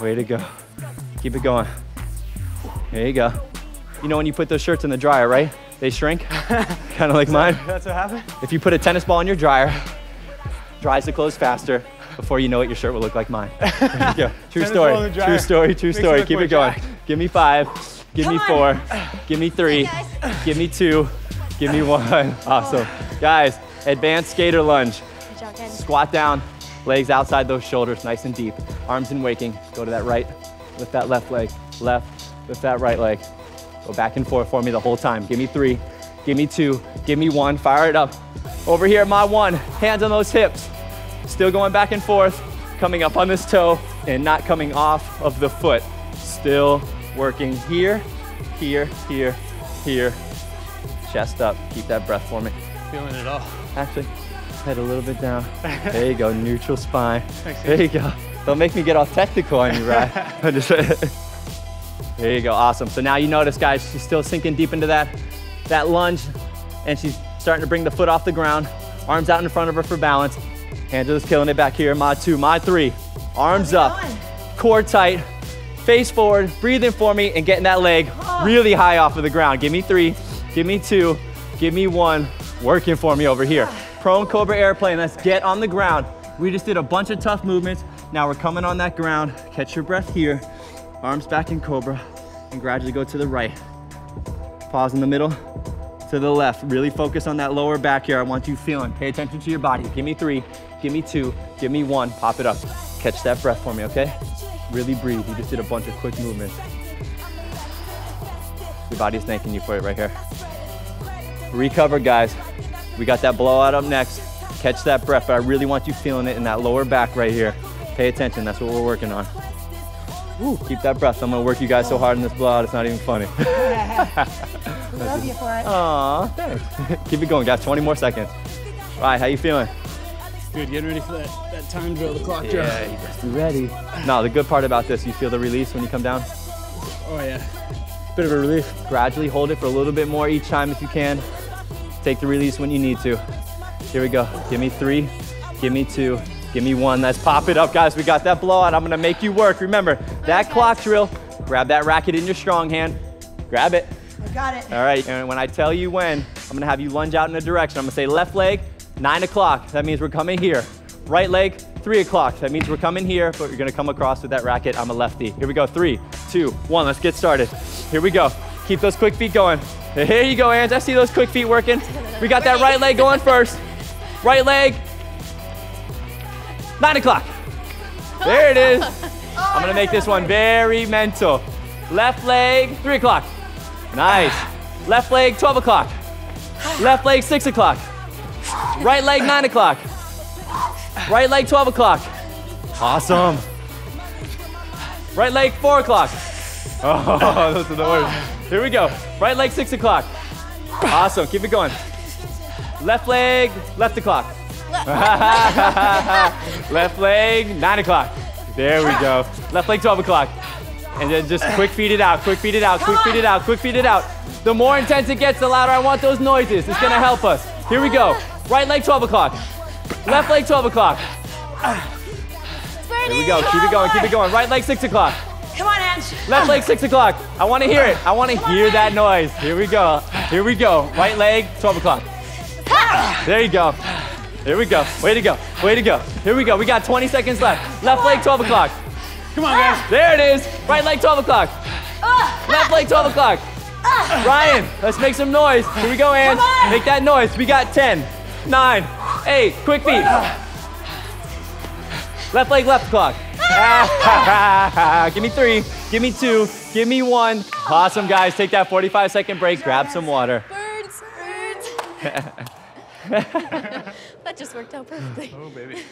Way to go. Keep it going. There you go. You know when you put those shirts in the dryer, right? They shrink, *laughs* kind of like mine. That's what happened? If you put a tennis ball in your dryer, dries the clothes faster. Before you know it, your shirt will look like mine. There you go. *laughs* True story. ball in the True story. True Makes story. Keep it going. jacked. Give me five. Give me Come four. *sighs* Give me three. Hey, Give me two. Give me one. *laughs* Awesome. Guys, advanced skater lunge. Good job, guys. Squat down, legs outside those shoulders, nice and deep. Arms in waking. Go to that right, lift that left leg. Left, lift that right leg. Go back and forth for me the whole time. Give me three, give me two, give me one. Fire it up. Over here, my one. Hands on those hips. Still going back and forth, coming up on this toe and not coming off of the foot. Still working here, here, here, here. Chest up. Keep that breath for me. Feeling it all. Actually, head a little bit down. *laughs* There you go, neutral spine. Thanks, There you go. Don't make me get all technical on you, right? *laughs* There you go, awesome. So now you notice, guys, she's still sinking deep into that, that lunge, and she's starting to bring the foot off the ground. Arms out in front of her for balance. Angela's killing it back here. Mod two, mod three. Arms up, going? core tight, face forward, breathing for me, and getting that leg really high off of the ground. Give me three, give me two, give me one. Working for me over here. Prone cobra airplane. Let's get on the ground. We just did a bunch of tough movements. Now we're coming on that ground. Catch your breath here. Arms back in cobra, and gradually go to the right. Pause in the middle, to the left. Really focus on that lower back here. I want you feeling. Pay attention to your body. Give me three, give me two, give me one. Pop it up. Catch that breath for me, okay? Really breathe. You just did a bunch of quick movements. Your body's thanking you for it right here. Recover, guys. We got that blowout up next. Catch that breath, but I really want you feeling it in that lower back right here. Pay attention. That's what we're working on. Woo, keep that breath. I'm gonna work you guys so hard in this blowout, it's not even funny. *laughs* Love you for it. Aw, thanks. *laughs* Keep it going, guys. 20 more seconds. All right, how you feeling? Good, getting ready for that, that time drill, the clock drill. Yeah, you best be ready. No, the good part about this, you feel the release when you come down. Oh yeah. Bit of a relief. Gradually hold it for a little bit more each time if you can. Take the release when you need to. Here we go. Give me three, give me two, give me one. Let's pop it up, guys. We got that blowout. I'm gonna make you work. Remember, that clock drill, grab that racket in your strong hand. Grab it. I got it. All right, and when I tell you when, I'm gonna have you lunge out in a direction. I'm gonna say left leg, nine o'clock. That means we're coming here. Right leg, three o'clock. That means we're coming here, but you're gonna come across with that racket. I'm a lefty. Here we go, three, two, one. Let's get started. Here we go. Keep those quick feet going. Here you go, Ange. I see those quick feet working. We got that right leg going first. Right leg, nine o'clock. There it is. I'm gonna make this one very mental. Left leg, three o'clock. Nice. Left leg, 12 o'clock. Left leg, six o'clock. Right leg, 9 o'clock. Right leg, 12 o'clock. Awesome. Right leg, 4 o'clock. Oh, those are the worst. Here we go. Right leg, 6 o'clock. Awesome. Keep it going. Left leg, left o'clock. *laughs* Left leg, 9 o'clock. There we go. Left leg, 12 o'clock. And then just quick feed it out, quick feed it out, quick feed it out, quick feed it out. The more intense it gets, the louder I want those noises. It's gonna help us. Here we go. Right leg, 12 o'clock. Left leg, 12 o'clock. Here we go. Keep it going, keep it going. Right leg, 6 o'clock. Come on, Ange. Left leg, 6 o'clock. I wanna hear it. I wanna hear that noise. Here we go. Here we go. Right leg, 12 o'clock. There you go. Here we go. Way to go. Way to go. Here we go. We got 20 seconds left. Left leg, 12 o'clock. Come on, guys. There it is. Right leg, 12 o'clock. Left leg, 12 o'clock. Ryan, let's make some noise. Here we go, Ange. Make that noise. We got 10, 9, 8. Quick feet. Left leg, left clock. *laughs* give me three. Give me two. Give me one. Awesome, guys. Take that 45 second break. Grab some water. Birds, birds. *laughs* that just worked out perfectly. Oh, baby. *sighs*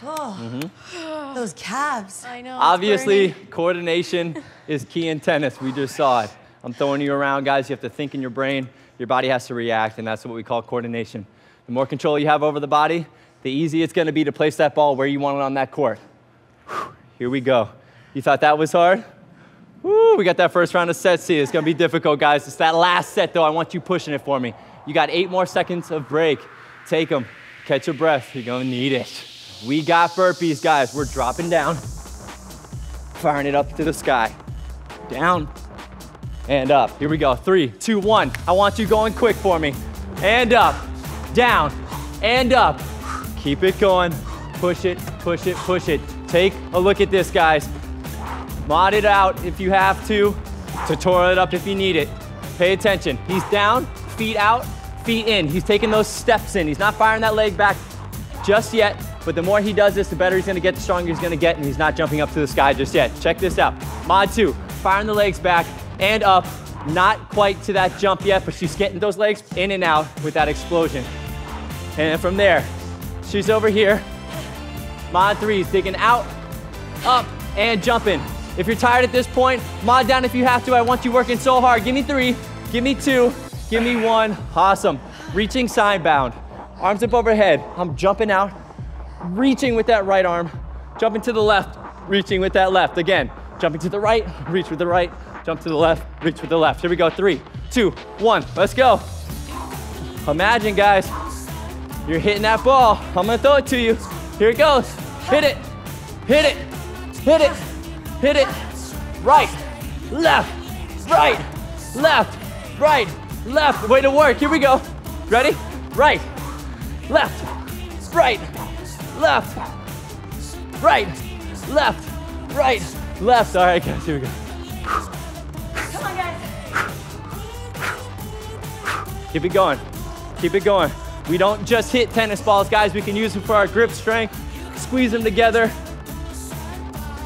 Mm-hmm. Those calves. I know. Obviously, burning. coordination is key in tennis. We just saw it. I'm throwing you around, guys. You have to think in your brain. Your body has to react, and that's what we call coordination. The more control you have over the body, the easier it's going to be to place that ball where you want it on that court. Whew, Here we go. You thought that was hard? Woo, we got that first round of set C. It's going to be difficult, guys. It's that last set, though. I want you pushing it for me. You got eight more seconds of break. Take them. Catch your breath. You're going to need it. We got burpees, guys. We're dropping down firing it up to the sky. Down and up. Here we go. Three, two, one. I want you going quick for me. And up, down, and up. Keep it going. Push it, push it, push it. Take a look at this, guys. Mod it out if you have to. Tutorial it up if you need it. Pay attention. He's down, feet out, feet in. He's taking those steps in. He's not firing that leg back just yet, but the more he does this, the better he's gonna get, the stronger he's gonna get, and he's not jumping up to the sky just yet. Check this out. Mod two, firing the legs back and up. Not quite to that jump yet, but she's getting those legs in and out with that explosion. And from there, she's over here. Mod three is digging out, up, and jumping. If you're tired at this point, mod down if you have to. I want you working so hard. Give me three, give me two, give me one. Awesome. Reaching side bound. Arms up overhead. I'm jumping out, reaching with that right arm, jumping to the left, reaching with that left. Again, jumping to the right, reach with the right, jump to the left, reach with the left. Here we go. Three, two, one. Let's go. Imagine, guys, you're hitting that ball. I'm gonna throw it to you. Here it goes. Hit it. Hit it. Hit it. Hit it. Right. Left. Right. Left. Right. Left. Way to work. Here we go. Ready? Right. Left. Right. Left. Right. Left. Right. Left. All right, guys. Here we go. Keep it going. Keep it going. We don't just hit tennis balls, guys. We can use them for our grip strength. Squeeze them together.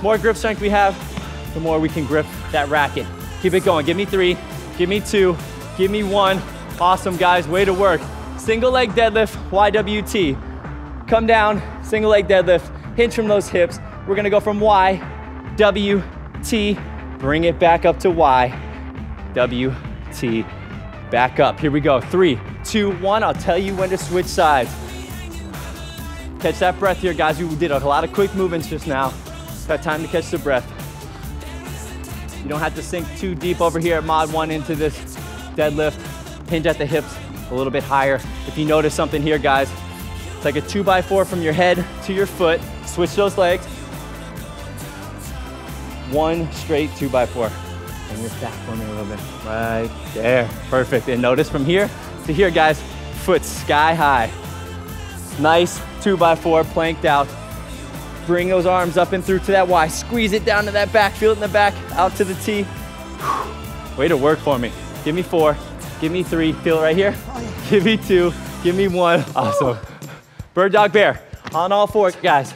More grip strength we have, the more we can grip that racket. Keep it going. Give me three. Give me two. Give me one. Awesome, guys. Way to work. Single leg deadlift, YWT. Come down, single leg deadlift, hinge from those hips. We're gonna go from Y, W, T, bring it back up to Y, W, T, back up. Here we go. Three, two, one. I'll tell you when to switch sides. Catch that breath here, guys. We did a lot of quick movements just now. Got time to catch the breath. You don't have to sink too deep over here at Mod 1 into this deadlift. Hinge at the hips a little bit higher. If you notice something here, guys, it's like a 2 by 4 from your head to your foot. Switch those legs. One straight 2 by 4 and this back me a little bit. Right there, perfect. And notice from here to here, guys, foot sky high. Nice two by four planked out. Bring those arms up and through to that Y. Squeeze it down to that back, feel it in the back, out to the T. Way to work for me. Give me four, give me three, feel it right here. *laughs* Give me two, give me one. Awesome. Bird dog bear on all four, guys.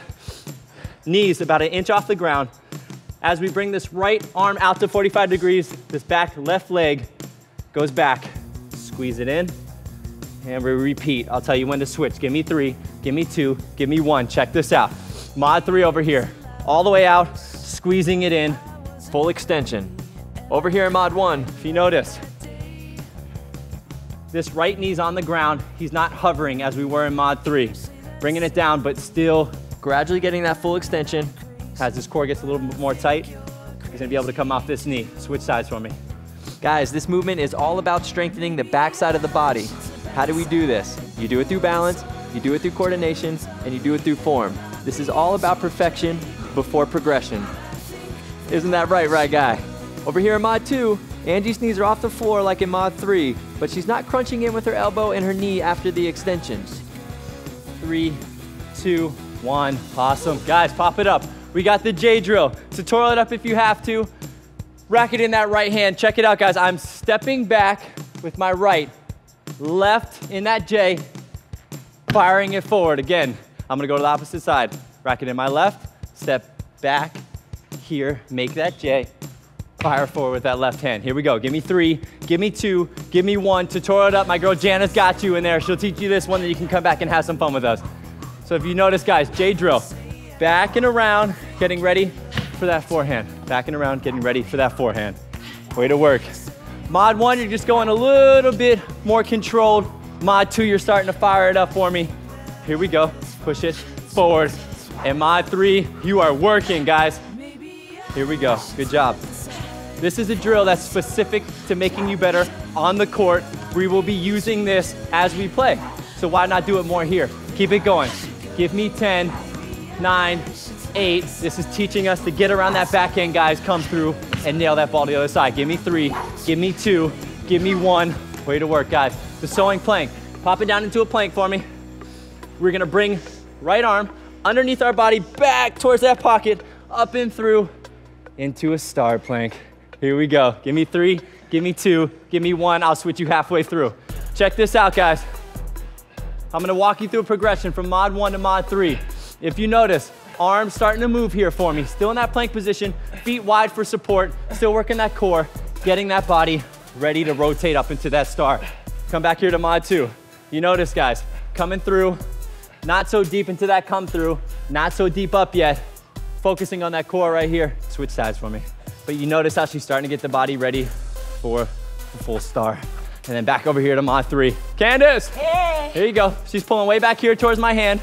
Knees about an inch off the ground, as we bring this right arm out to 45 degrees, this back left leg goes back. Squeeze it in. And we repeat. I'll tell you when to switch. Give me three, give me two, give me one. Check this out. Mod three over here. All the way out, squeezing it in. Full extension. Over here in mod one, If you notice, this right knee's on the ground. He's not hovering as we were in mod three. Bringing it down, but still gradually getting that full extension. As his core gets a little bit more tight, he's gonna be able to come off this knee. Switch sides for me. Guys, this movement is all about strengthening the backside of the body. How do we do this? You do it through balance, you do it through coordination, and you do it through form. This is all about perfection before progression. Isn't that right, right guy? Over here in mod 2, Angie's knees are off the floor like in mod 3, but she's not crunching in with her elbow and her knee after the extensions. Three, two, one. Awesome. Guys, pop it up. We got the J drill. Tutorial it up if you have to. Rack it in that right hand. Check it out, guys. I'm stepping back with my right, left in that J, firing it forward. Again, I'm gonna go to the opposite side. Rack it in my left, step back here, make that J, fire forward with that left hand. Here we go. Give me three, give me two, give me one. Tutorial it up. My girl Jana's got you in there. She'll teach you this one that you can come back and have some fun with us. So if you notice, guys, J drill. Back and around, getting ready for that forehand. Back and around, getting ready for that forehand. Way to work. Mod one, you're just going a little bit more controlled. Mod two, you're starting to fire it up for me. Here we go. Push it forward. And mod three, you are working, guys. Here we go. Good job. This is a drill that's specific to making you better on the court. We will be using this as we play. So why not do it more here? Keep it going. Give me 10, 9, 8. This is teaching us to get around that back end, guys. Come through and nail that ball to the other side. Give me three, give me two, give me one. Way to work, guys. The sewing plank. Pop it down into a plank for me. We're gonna bring right arm underneath our body back towards that pocket, up and through into a star plank. Here we go. Give me three, give me two, give me one. I'll switch you halfway through. Check this out, guys. I'm gonna walk you through a progression from mod one to mod three. If you notice, arms starting to move here for me. Still in that plank position, feet wide for support, still working that core, getting that body ready to rotate up into that star. Come back here to mod two. You notice, guys, coming through, not so deep into that come through, not so deep up yet. Focusing on that core right here. Switch sides for me. But you notice how she's starting to get the body ready for the full star. And then back over here to mod three. Candace! Hey. Here you go. She's pulling way back here towards my hand.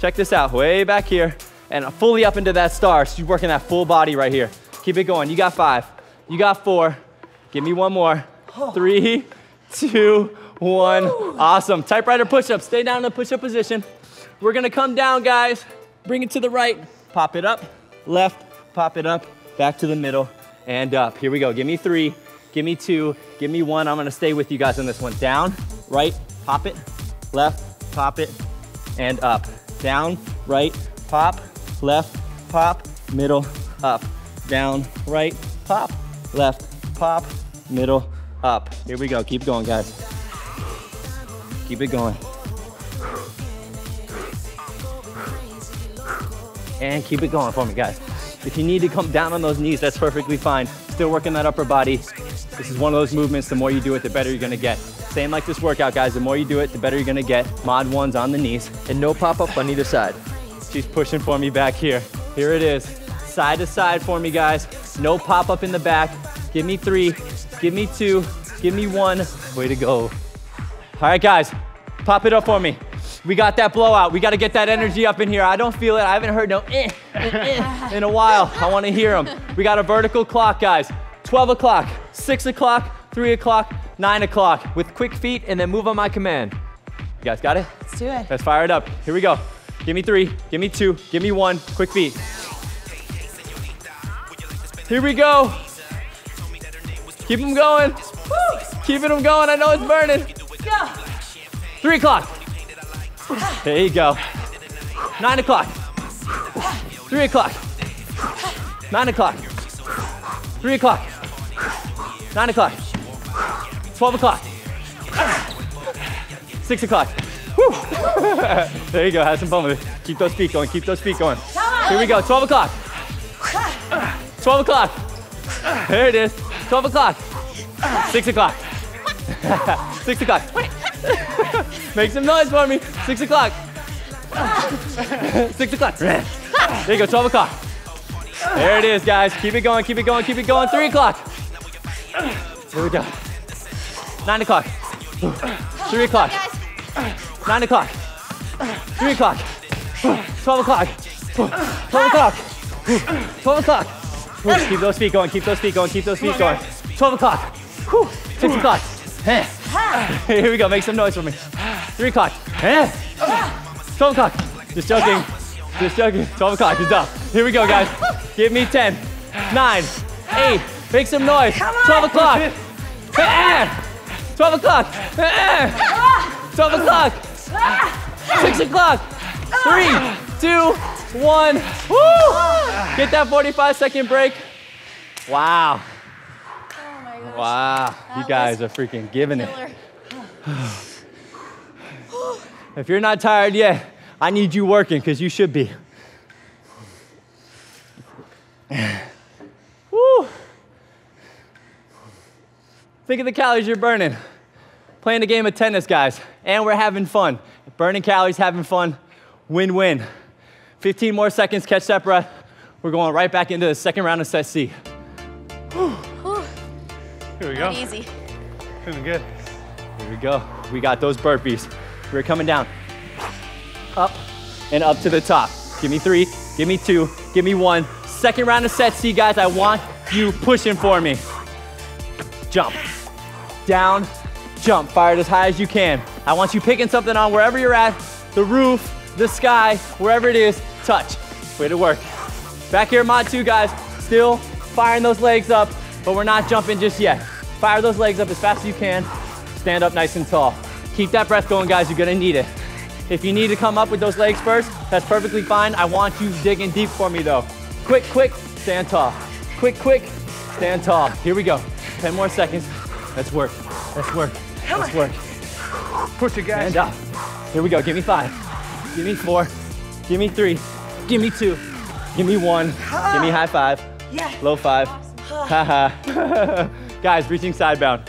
Check this out, way back here. And fully up into that star. She's working that full body right here. Keep it going. You got five. You got four. Give me one more. Three, two, one. Awesome. Typewriter push-up. Stay down in the push-up position. We're gonna come down, guys. Bring it to the right. Pop it up. Left. Pop it up. Back to the middle. And up. Here we go. Give me three. Give me two. Give me one. I'm gonna stay with you guys on this one. Down, right, pop it. Left, pop it. And up. Down, right, pop. Left, pop. Middle, up. Down, right, pop. Left, pop. Middle, up. Here we go. Keep going, guys. Keep it going. And keep it going for me, guys. If you need to come down on those knees, that's perfectly fine. Still working that upper body. This is one of those movements, the more you do it, the better you're gonna get. Same like this workout, guys. The more you do it, the better you're gonna get. Mod one's on the knees. And no pop up on either side. She's pushing for me back here. Here it is. Side to side for me, guys. No pop up in the back. Give me three. Give me two. Give me one. Way to go. All right, guys. Pop it up for me. We got that blowout. We got to get that energy up in here. I don't feel it. I haven't heard no eh, eh, eh in a while. I want to hear them. We got a vertical clock, guys. 12 o'clock, 6 o'clock, 3 o'clock, 9 o'clock. With quick feet and then move on my command. You guys got it? Let's do it. Let's fire it up. Here we go. Give me three, give me two, give me one. Quick feet. Here we go. Keep them going. Keeping them going. I know it's burning. Go. Three o'clock. There you go. Nine o'clock. Three o'clock. Nine o'clock. Three o'clock. Nine o'clock. Twelve o'clock. Six o'clock. *laughs* There you go. Have some fun with it. Keep those feet going. Keep those feet going. Here we go. 12 o'clock. 12 o'clock. There it is. 12 o'clock. 6 o'clock. *laughs* Six o'clock. *laughs* Make some noise for me. Six o'clock. Six o'clock. There you go, 12 o'clock. There it is, guys. Keep it going, keep it going, keep it going. Three o'clock. Here we go. Nine o'clock. Three o'clock. Nine o'clock. Three o'clock. 12 o'clock. 12 o'clock. 12 o'clock. Keep those feet going, keep those feet going, keep those feet going. 12 o'clock. 6 o'clock. *laughs* Here we go, make some noise for me. 3 o'clock. 12 o'clock. Just joking. Just joking. 12 o'clock is up. Here we go, guys. Give me 10, 9, 8. Make some noise. 12 o'clock. *laughs* Eh. 12 o'clock. Eh. 12 o'clock. 6 o'clock. Three, two, one. Woo! Get that 45 second break. Wow. Oh my gosh. Wow. You guys are freaking giving it. *sighs* If you're not tired yet, I need you working because you should be. *sighs* Woo! Think of the calories you're burning. Playing a game of tennis, guys, and we're having fun. Burning calories, having fun, win win. 15 more seconds, catch that breath. We're going right back into the second round of set C. Whew, Here we go. not easy. Feeling good. Here we go. We got those burpees. We're coming down. Up and up to the top. Give me three, give me two, give me one. Second round of set C, guys. I want you pushing for me. Jump. Down, jump. Fire it as high as you can. I want you picking something on wherever you're at the roof, the sky, wherever it is. Touch. Way to work. Back here, mod two, guys. Still firing those legs up, but we're not jumping just yet. Fire those legs up as fast as you can. Stand up nice and tall. Keep that breath going, guys. You're gonna need it. If you need to come up with those legs first, that's perfectly fine. I want you digging deep for me though. Quick, quick, stand tall. Quick, quick, stand tall. Here we go. 10 more seconds. Let's work. Let's work. Let's work. Push it, guys. Stand up. Here we go. Give me five. Give me four. Give me three. Give me two. Give me one. Give me high five. Yeah. Low five. Haha. *laughs* Guys, reaching side bound.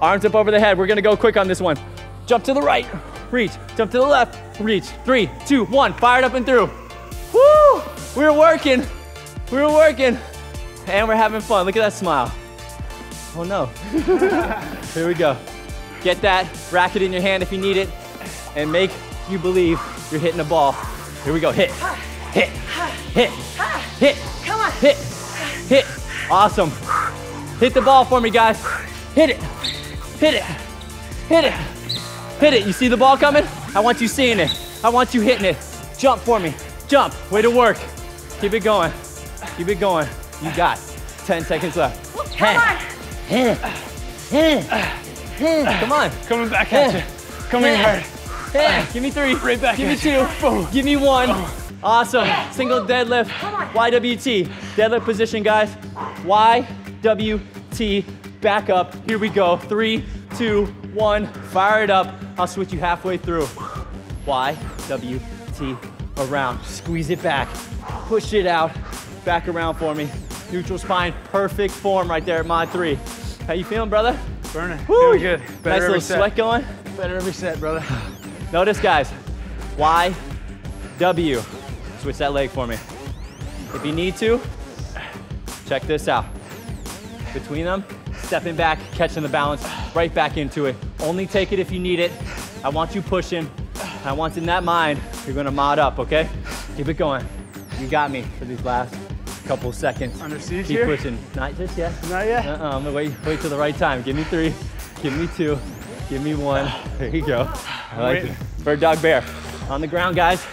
Arms up over the head. We're gonna go quick on this one. Jump to the right. Reach. Jump to the left. Reach. Three, two, one. Fired up and through. Woo! We're working. We're working. And we're having fun. Look at that smile. Oh no. *laughs* Here we go. Get that racket in your hand if you need it, and make you believe you're hitting a ball. Here we go. Hit, hit, hit, hit, Come on. hit, hit. Awesome. Hit the ball for me, guys. Hit it, hit it, hit it, hit it. You see the ball coming? I want you seeing it. I want you hitting it. Jump for me. Jump. Way to work. Keep it going. Keep it going. You got 10 seconds left. Come on. Ah, Come on. Coming back at you. Coming hard. Yeah, give me three. Right back Give me at you. two. Give me one. Oh. Awesome. Single deadlift. YWT. Deadlift position, guys. YWT. Back up. Here we go. Three, two, one. Fire it up. I'll switch you halfway through. YWT. Around. Squeeze it back. Push it out. Back around for me. Neutral spine. Perfect form right there at mod three. How you feeling, brother? Burning. Woo! Feeling good. Better nice little set. sweat going. Better every set, brother. *sighs* Notice, guys, Y, W. Switch that leg for me. If you need to, check this out. Between them, stepping back, catching the balance, right back into it. Only take it if you need it. I want you pushing. I want in that mind, you're gonna mod up, okay? Keep it going. You got me for these last couple seconds. Under siege Keep here? pushing. Not just yet. Not yet. Uh-uh, I'm gonna wait, wait till the right time. Give me three, give me two, give me one. There you go. I like it. Bird dog bear. On the ground, guys.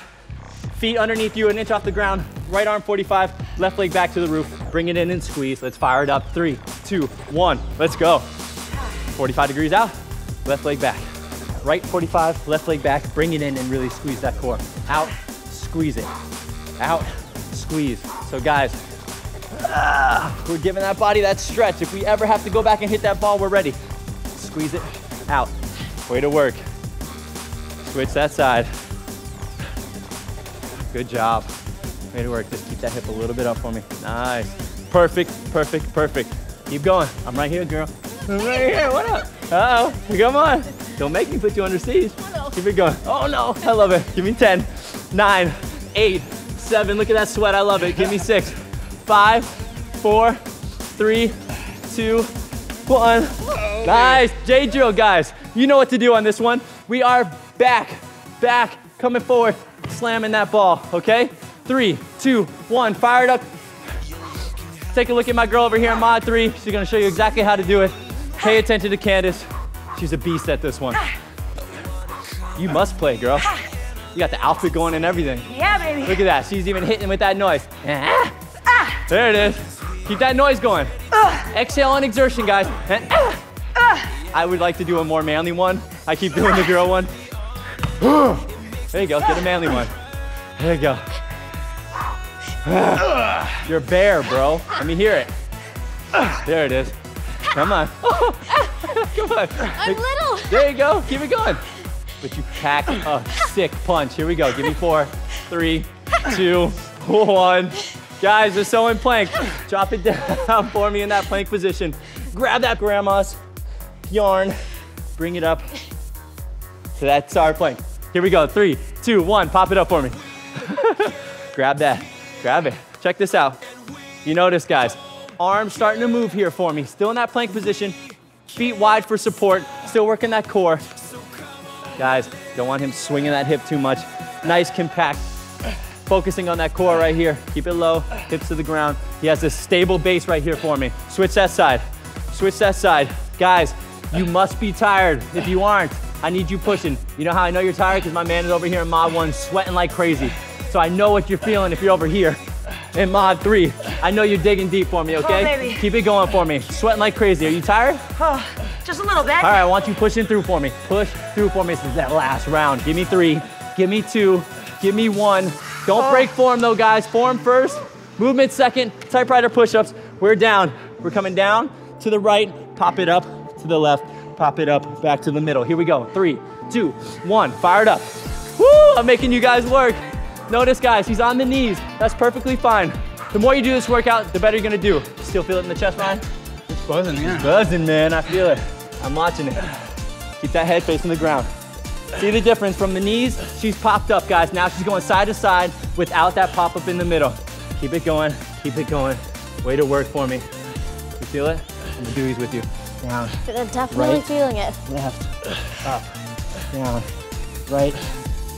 Feet underneath you, an inch off the ground. Right arm 45, left leg back to the roof. Bring it in and squeeze. Let's fire it up. Three, two, one. Let's go. 45 degrees out, left leg back. Right 45, left leg back. Bring it in and really squeeze that core. Out, squeeze it. Out, squeeze. So, guys, we're giving that body that stretch. If we ever have to go back and hit that ball, we're ready. Squeeze it out. Way to work. Switch that side. Good job. Way to work. Just keep that hip a little bit up for me. Nice. Perfect, perfect, perfect. Keep going. I'm right here, girl. I'm right here. What up? Uh oh. Come on. Don't make me put you under siege. Keep it going. Oh no. I love it. Give me 10, 9, 8, 7. Look at that sweat. I love it. Give me 6, 5, 4, 3, 2, 1. Nice. J drill, guys. You know what to do on this one. We are back, back, coming forward, slamming that ball, okay? Three, two, one. Fire it up. Take a look at my girl over here in mod three. She's gonna show you exactly how to do it. Pay attention to Candace. She's a beast at this one. You must play, girl. You got the outfit going and everything. Yeah, baby. Look at that. She's even hitting with that noise. Ah. There it is. Keep that noise going. Ah. Exhale on exertion, guys. Ah. I would like to do a more manly one. I keep doing the girl one. *sighs* There you go. Get a manly one. There you go. *sighs* You're a bear, bro. Let me hear it. There it is. Come on. *laughs* Come on. I'm little. There you go. Keep it going. But you pack a sick punch. Here we go. Give me four, three, two, one. Guys, the sewing plank. Drop it down *laughs* for me in that plank position. Grab that grandma's yarn. Bring it up to that star plank. Here we go. Three, two, one. Pop it up for me. *laughs* Grab that. Grab it. Check this out. You notice, guys, arms starting to move here for me. Still in that plank position. Feet wide for support. Still working that core. Guys, don't want him swinging that hip too much. Nice compact. Focusing on that core right here. Keep it low, hips to the ground. He has this stable base right here for me. Switch that side. Switch that side. Guys, you must be tired. If you aren't, I need you pushing. You know how I know you're tired? Because my man is over here in mod one sweating like crazy. So I know what you're feeling if you're over here in mod three. I know you're digging deep for me, okay? Oh, baby. Keep it going for me. Sweating like crazy. Are you tired? Oh, just a little bit. All right, I want you pushing through for me. Push through for me. This is that last round. Give me three. Give me two. Give me one. Don't oh. break form though, guys. Form first. Movement second. Typewriter push-ups. We're down. We're coming down to the right. Pop it up to the left. Pop it up back to the middle. Here we go. Three, two, one. Fire it up. Woo! I'm making you guys work. Notice, guys, he's on the knees. That's perfectly fine. The more you do this workout, the better you're gonna do. Still feel it in the chest, Ryan? It's buzzing, yeah. Buzzing, man. I feel it. I'm watching it. Keep that head facing the ground. See the difference from the knees? She's popped up, guys. Now she's going side to side without that pop up in the middle. Keep it going. Keep it going. Way to work for me. You feel it? I'm gonna do these with you. Down, I'm definitely Right. feeling it. left, up, down, right,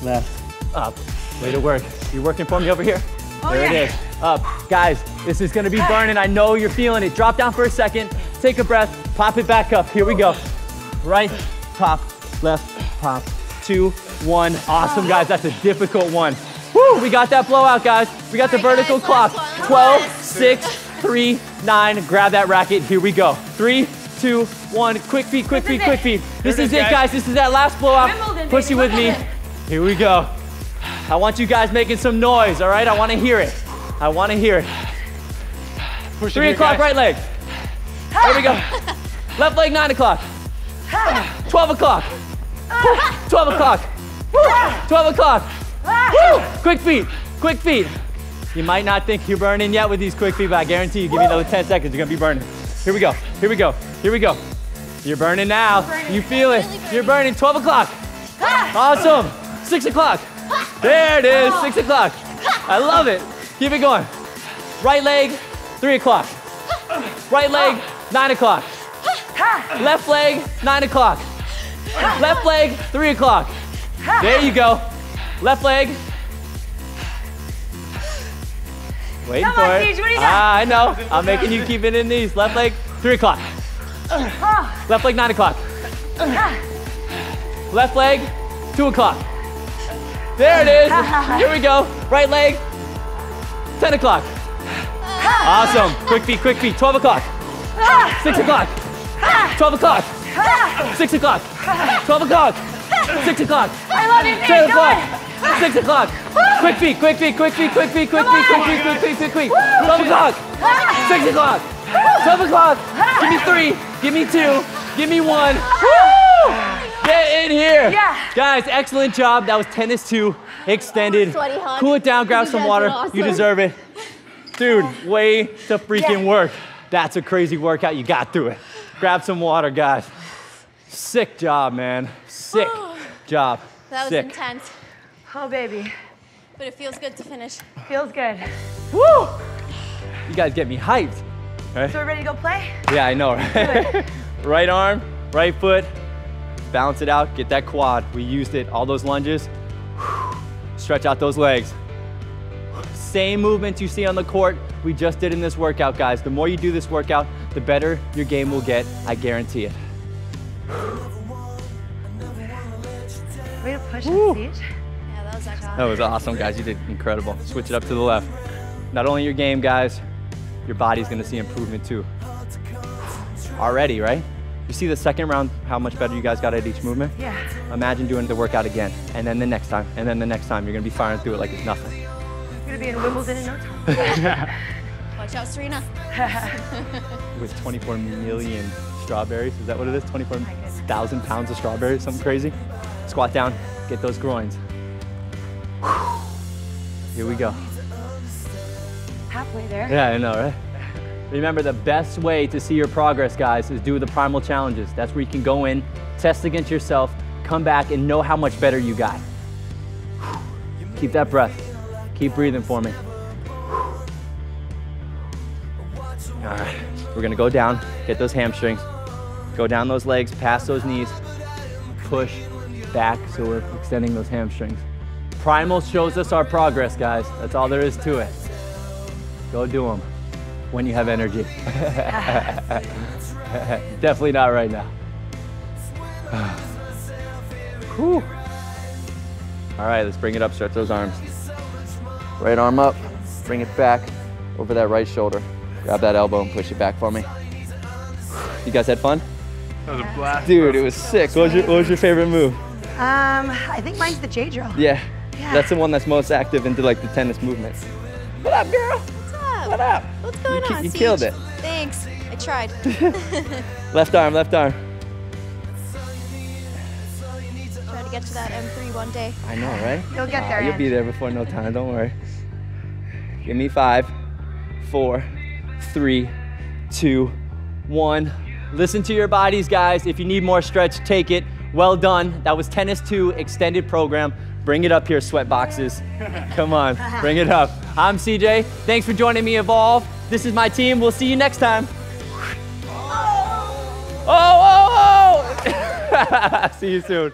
left, up. Way to work. You working for me over here? Oh, there yeah. it is. Up. Guys, this is gonna be ah. burning. I know you're feeling it. Drop down for a second. Take a breath. Pop it back up. Here we go. Right, pop, left, pop. Two, one. Awesome, guys. That's a difficult one. Woo, we got that blowout, guys. We got the vertical guys, clock. last 12, Last. 6, 3, 9. Grab that racket. Here we go. Three, two, one. Quick feet, quick This feet, quick feet. This Here is it is, it, guys. guys. This is that last blowout. Wimbledon, Push baby, you with me. Here we go. I want you guys making some noise, all right? I want to hear it. I want to hear it. Push Three o'clock, right leg. There we go. Left leg, nine o'clock. 12 o'clock. 12 o'clock. 12 o'clock. Quick feet, quick feet. You might not think you're burning yet with these quick feet, but I guarantee you, give me another 10 seconds, you're gonna be burning. Here we go, here we go, here we go. You're burning now. You feel it. Really burning. You're burning. 12 o'clock. Ah. Awesome. 6 o'clock. There it is, ah. 6 o'clock. I love it. Keep it going. Right leg, 3 o'clock. Right leg, 9 o'clock. Left leg, 9 o'clock. Left leg, 3 o'clock. There you go. Left leg. Waiting Come for on, it. Siege, what you ah, I know. I'm making you keep it in these. Left leg, 3 o'clock. Left leg, 9 o'clock. Left leg, 2 o'clock. There it is. Here we go. Right leg, 10 o'clock. Awesome. Quick feet, quick feet. 12 o'clock. 6 o'clock. 12 o'clock. 6 o'clock. 12 o'clock. 6 o'clock. I love you, 10 o'clock. 6 o'clock. Quick feet, quick feet, quick feet, quick feet, quick feet, quick feet, quick feet, quick feet. 12 o'clock. 6 o'clock. 12 o'clock. Give me three. Give me two. Give me one. Woo! Get in here. Yeah. Guys, excellent job. That was tennis two extended. Sweaty, hon. Cool it down, grab You some water. awesome. You deserve it. Dude, way to freaking Yeah. work. That's a crazy workout. You got through it. Grab some water, guys. Sick job, man. Sick job. That was Sick. intense, Oh, baby. but it feels good to finish. Feels good. Woo! You guys get me hyped. Right? So we're ready to go play? Yeah, I know, right? *laughs* right arm, right foot, balance it out, get that quad. We used it, all those lunges. Stretch out those legs. Same movements you see on the court, we just did in this workout, guys. The more you do this workout, the better your game will get. I guarantee it. Way to push and siege. Yeah, that was excellent. That was awesome, guys. You did incredible. Switch it up to the left. Not only your game, guys, your body's gonna see improvement too. Already, right? You see the second round, how much better you guys got at each movement? Yeah. Imagine doing the workout again, and then the next time, and then the next time. You're gonna be firing through it like it's nothing. You're gonna be in Wimbledon in no time. *laughs* *laughs* Watch out, Serena. *laughs* With 24 million strawberries, is that what it is? 24,000 pounds of strawberries, something crazy? Squat down, get those groins. Here we go. Halfway there. Yeah, I know, right? Remember, the best way to see your progress, guys, is do the primal challenges. That's where you can go in, test against yourself, come back, and know how much better you got. Keep that breath. Keep breathing for me. We're gonna go down, get those hamstrings, go down those legs, past those knees, push back so we're extending those hamstrings. Primal shows us our progress, guys. That's all there is to it. Go do them when you have energy. *laughs* Definitely not right now. *sighs* Whew. All right, let's bring it up, stretch those arms. Right arm up, bring it back over that right shoulder. Grab that elbow and push it back for me. You guys had fun? That was a blast. Dude, it was sick. What was your, what was your favorite move? Um, I think mine's the J drill. Yeah. Yeah. That's the one that's most active into like the tennis movements. What up, girl? What's up? What up? What's going ki- on? you Siege? killed it. Thanks. I tried. *laughs* *laughs* Left arm, left arm. Try to get to that M3 one day. I know, right? You'll get Aw, there, You'll be there before no time, don't worry. Give me five, four, three, two, one. Listen to your bodies, guys. If you need more stretch, take it. Well done. That was Tennis 2 extended program. Bring it up here, sweat boxes. *laughs* Come on, bring it up. I'm CJ. Thanks for joining me, Evolve. This is my team. We'll see you next time. Oh, oh, oh! oh. *laughs* see you soon.